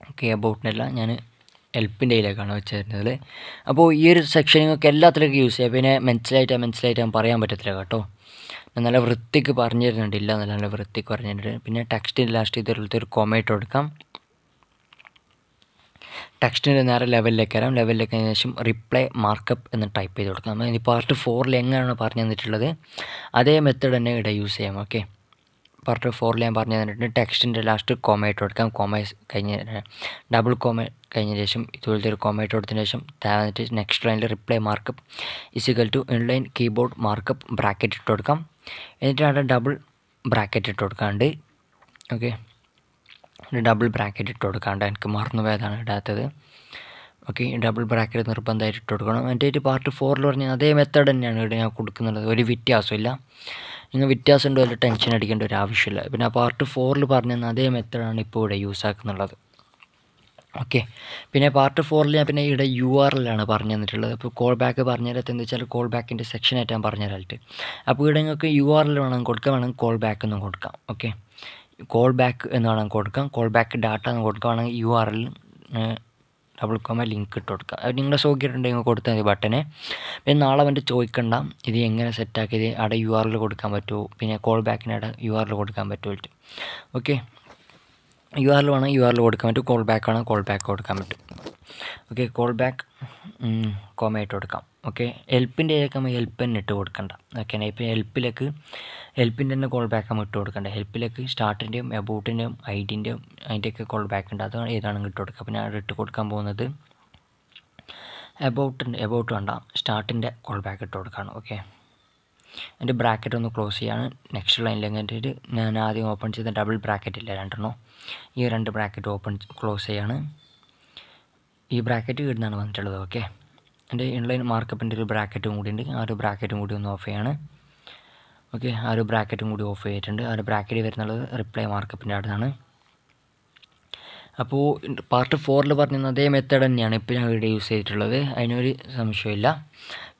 ഓക്കെ അബൌട്ടിനെല്ലാം ഞാൻ ഹെൽപ്പിന്റെ ഇതിലേക്കാണ് വെച്ച് തരുന്നത് അപ്പോൾ ഈ ഒരു സെക്ഷൻ നിങ്ങൾക്ക് എല്ലാത്തിലേക്കും യൂസ് ചെയ്യാം. പിന്നെ മനസ്സിലായിട്ട് മനസ്സിലായിട്ട് പറയാൻ പറ്റത്തില്ല കേട്ടോ. നല്ല വൃത്തിക്ക് പറഞ്ഞു തരുന്നുണ്ട് ഇല്ല നല്ല നല്ല വൃത്തിക്ക് പറഞ്ഞു തരുന്നുണ്ട് പിന്നെ ടെക്സ്റ്റിന്റെ ലാസ്റ്റ് ഇതുപോലത്തെ ഒരു കൊമേറ്റ് കൊടുക്കാം. ടെക്സ്റ്റിന്റെ നേരെ ലെവലിലേക്ക് വരാം. ലെവലിലേക്ക് ശേഷം റിപ്ലൈ മാർക്കപ്പ് എന്ന് ടൈപ്പ് ചെയ്ത് കൊടുക്കാം. ഇനി പാർട്ട് ഫോറിൽ എങ്ങനെയാണ് പറഞ്ഞു തന്നിട്ടുള്ളത്? അതേ മെത്തേഡ് തന്നെ ഇവിടെ യൂസ് ചെയ്യാം. ഓക്കെ പാർട്ട് ഫോറിൽ ഞാൻ പറഞ്ഞു തന്നിട്ടുണ്ട്. ടെക്സ്റ്റിന്റെ ലാസ്റ്റ് കോമേറ്റ് കൊടുക്കാം. കോമ കഴിഞ്ഞ ഡബിൾ കോമ കഴിഞ്ഞ ശേഷം ഇതുപോലത്തെ ഒരു കോമേറ്റ് കൊടുത്തതിന് ശേഷം താഴെ നെക്സ്റ്റ് ലൈനിൽ reply markup is equal to inline keyboard markup bracket ഇട്ട് കൊടുക്കാം. എന്നിട്ട് അവിടെ ഡബിൾ ബ്രാക്കറ്റ് ഇട്ട് കൊടുക്കാണ്ട് ഓക്കെ ഡബിൾ ബ്രാക്കറ്റ് ഇട്ട് കൊടുക്കാണ്ട് എനിക്ക് മറന്നു പോയതാണ് ഇടാത്തത്. ഓക്കെ ഡബിൾ ബ്രാക്കറ്റ് നിർബന്ധമായിട്ട് ഇട്ട് കൊടുക്കണം. എന്റെ ഒരു പാർട്ട് ഫോറിൽ പറഞ്ഞാൽ അതേ മെത്തേഡ് തന്നെയാണ് ഇവിടെ ഞാൻ കൊടുക്കുന്നുള്ളത് ഒരു വ്യത്യാസമില്ല നിങ്ങൾ വ്യത്യാസം ഉണ്ടോ ടെൻഷൻ അടിക്കേണ്ട ഒരു ആവശ്യമില്ല. പിന്നെ പാർട്ട് ഫോറിൽ പറഞ്ഞ അതേ മെത്തേഡാണ് ഇപ്പോൾ ഇവിടെ യൂസ് ആക്കുന്നുള്ളത്. ഓക്കെ പിന്നെ പാർട്ട് ഫോറിൽ ഞാൻ പിന്നെ ഇവിടെ യു ആർ എല്ലാണ് പറഞ്ഞു തന്നിട്ടുള്ളത് അപ്പോൾ കോൾ ബാക്ക് പറഞ്ഞു തരത്ത് എന്താ വെച്ചാൽ കോൾ ബാക്കിന്റെ സെക്ഷനായിട്ട് ഞാൻ പറഞ്ഞു തരാനായിട്ട് അപ്പോൾ ഇവിടെ നിങ്ങൾക്ക് യു ആറിൽ വേണമെങ്കിൽ വേണം കൊടുക്കാം വേണമെങ്കിൽ കോൾ ബാക്ക് എന്നും കൊടുക്കാം. ഓക്കെ കോൾ ബാക്ക് എന്ന് വേണമെങ്കിൽ കൊടുക്കാം. കോൾ ബാക്ക് ഡാറ്റ എന്ന് കൊടുക്കാം വേണമെങ്കിൽ U R L double comma link ഇട്ട് കൊടുക്കുക അത് നിങ്ങളുടെ സൗകര്യമുണ്ടെങ്കിൽ കൊടുത്താൽ മതി ബട്ടനെ പിന്നെ നാളെ അവന്റെ ചോദിക്കണ്ട ഇത് എങ്ങനെ സെറ്റാക്കിയത് അവിടെ യു ആറിൽ കൊടുക്കാൻ പറ്റുമോ പിന്നെ കോൾ ബാക്കിന് യു ആറിൽ കൊടുക്കാൻ പറ്റുമോ ഓക്കെ യു ആറിൽ വേണം യു ആറിൽ കൊടുക്കാൻ പറ്റും. കോൾ ബാക്ക് വേണമെങ്കിൽ കോൾ ബാക്ക് കൊടുക്കാൻ പറ്റും. ഓക്കെ കോൾ ബാക്ക് കോമയായിട്ട് കൊടുക്കാം. ഓക്കെ ഹെൽപ്പിന്റെ ഇതിലേക്ക് നമ്മൾ ഹെൽപ്പ് തന്നെ ഇട്ട് കൊടുക്കണ്ട. ഓക്കെ ഇപ്പോൾ ഹെൽപ്പിലേക്ക് ഹെൽപ്പിന്റെ തന്നെ കോൾ ബാക്ക് നമ്മൾ ഇട്ട് കൊടുക്കണ്ട? ഹെൽപ്പിലേക്ക് സ്റ്റാർട്ടിന്റെയും അബൌട്ടിന്റെയും ഐഡിന്റെയും അതിന്റെയൊക്കെ കോൾ ബാക്ക് ഉണ്ട്. അതാണ് ഏതാണെങ്കിൽ ഇട്ട് കൊടുക്കുക? അപ്പോൾ ഞാൻ ഇട്ട് കൊടുക്കാൻ പോകുന്നത് എബൌട്ടിന്റെ അബൌട്ട് വേണ്ട സ്റ്റാർട്ടിന്റെ കോൾ ബാക്ക് ഇട്ട് കൊടുക്കുകയാണ് ഓക്കെ എന്റെ ബ്രാക്കറ്റ് ഒന്ന് ക്ലോസ് ചെയ്യാണ്. നെക്സ്റ്റ് ലൈനിൽ എങ്ങനെ ഞാൻ ആദ്യം ഓപ്പൺ ചെയ്ത ഡബിൾ ബ്രാക്കറ്റ് ഇല്ല രണ്ടെണ്ണം? ഈ രണ്ട് ബ്രാക്കറ്റ് ഓപ്പൺ ക്ലോസ് ചെയ്യാണ്. ഈ ബ്രാക്കറ്റ് ഇടുന്നാണ് വന്നിട്ടുള്ളത്. ഓക്കെ എന്റെ ഇൺലൈൻ മാർക്കപ്പിന്റെ ഒരു ബ്രാക്കറ്റും കൂടി ഉണ്ട്. ആ ഒരു ബ്രാക്കറ്റും കൂടി ഒന്ന് ഓഫ് ചെയ്യാണ്. ഓക്കെ ആ ഒരു ബ്രാക്കറ്റും കൂടി ഓഫ് ചെയ്തിട്ടുണ്ട്. ആ ഒരു ബ്രാക്കറ്റ് വരുന്നുള്ളത് റിപ്ലൈ മാർക്കപ്പിന്റെ അടുത്താണ്. അപ്പോൾ പാർട്ട് ഫോറിൽ പറഞ്ഞ അതേ മെത്തേഡ് തന്നെയാണ് ഇപ്പോൾ ഞാൻ ഇവിടെ യൂസ് ചെയ്തിട്ടുള്ളത്. അതിനൊരു സംശയമില്ല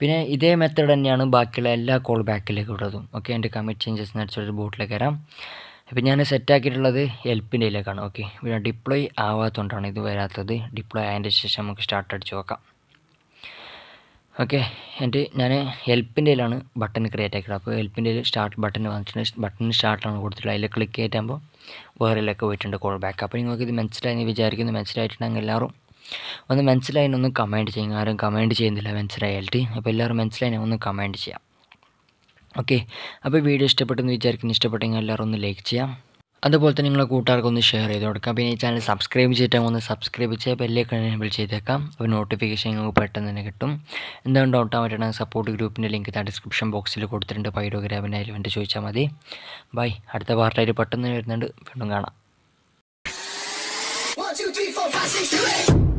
പിന്നെ ഇതേ മെത്തേഡ് തന്നെയാണ് ബാക്കിയുള്ള എല്ലാ കോൾ ബാക്കിലേക്ക് ഉള്ളതും. ഓക്കെ എന്റെ കമ്മിറ്റ് ചേഞ്ചസ് നടിച്ചൊരു ബോട്ടിലേക്ക് വരാം. അപ്പോൾ ഞാൻ സെറ്റാക്കിയിട്ടുള്ളത് ഹെൽപ്പിന്റെ ഇതിലേക്കാണ് ഓക്കെ പിന്നെ ഡിപ്ലോയ് ആവാത്തതുകൊണ്ടാണ് ഇത് വരാത്തത്. ഡിപ്ലോയ് ആയതിന്റെ ശേഷം നമുക്ക് സ്റ്റാർട്ട് അടിച്ച് നോക്കാം. ഓക്കെ എന്റെ ഞാൻ ഹെൽപ്പിന്റെ ഇതിലാണ് ബട്ടൺ ക്രിയേറ്റ് ആക്കിയത്. അപ്പോൾ ഹെൽപ്പിന്റെ സ്റ്റാർട്ട് ബട്ടൺ വന്നിട്ടുണ്ട് ബട്ടൺ സ്റ്റാർട്ടാണ് കൊടുത്തിട്ടുള്ളത്. അതിൽ ക്ലിക്ക് ചെയ്തിട്ടാകുമ്പോൾ വേറെയിലൊക്കെ പോയിട്ടുണ്ട് കോൾ ബാക്ക് അപ്പോൾ നിങ്ങൾക്ക് ഇത് മനസ്സിലായി വിചാരിക്കുന്നു. മനസ്സിലായിട്ടുണ്ടെങ്കിൽ എല്ലാവരും. ഒന്ന് മനസ്സിലായി ഒന്ന് കമന്റ് ചെയ്യുക. ആരും കമന്റ് ചെയ്യുന്നില്ല. മനസ്സിലായിട്ട് അപ്പോൾ എല്ലാവരും മനസ്സിലായി. ഒന്ന് കമന്റ് ചെയ്യാം. ഓക്കെ അപ്പോൾ വീഡിയോ ഇഷ്ടപ്പെട്ടെന്ന് വിചാരിക്കുന്നു. ഇഷ്ടപ്പെട്ടെങ്കിൽ എല്ലാവരും ഒന്ന് ലൈക്ക് ചെയ്യാം. അതുപോലെ തന്നെ നിങ്ങളെ കൂട്ടുകാർക്ക് ഒന്ന് ഷെയർ ചെയ്ത് കൊടുക്കാം. പിന്നെ ഈ ചാനൽ സബ്സ്ക്രൈബ് ചെയ്തിട്ട് ഒന്ന് സബ്സ്ക്രൈബ് ചെയ്യുക ബെല്ലേക്ക് എനേബിൾ ചെയ്തേക്കാം. അപ്പോൾ നോട്ടിഫിക്കേഷൻ നിങ്ങൾക്ക് പെട്ടെന്ന് തന്നെ കിട്ടും. എന്താണ് ഡൗട്ട് പറ്റണം സപ്പോർട്ട് ഗ്രൂപ്പിന്റെ ലിങ്ക് താ ഡിസ്ക്രിപ്ഷൻ ബോക്സിൽ കൊടുത്തിട്ടുണ്ട്. പൈഡോഗ്രാഫിന്റെ അതിൽ ചോദിച്ചാൽ മതി. ബൈ അടുത്ത പാർട്ടായിട്ട് പെട്ടെന്ന് വരുന്നുണ്ട്. വീണ്ടും കാണാം. One, two, three, four, five, six, seven, eight.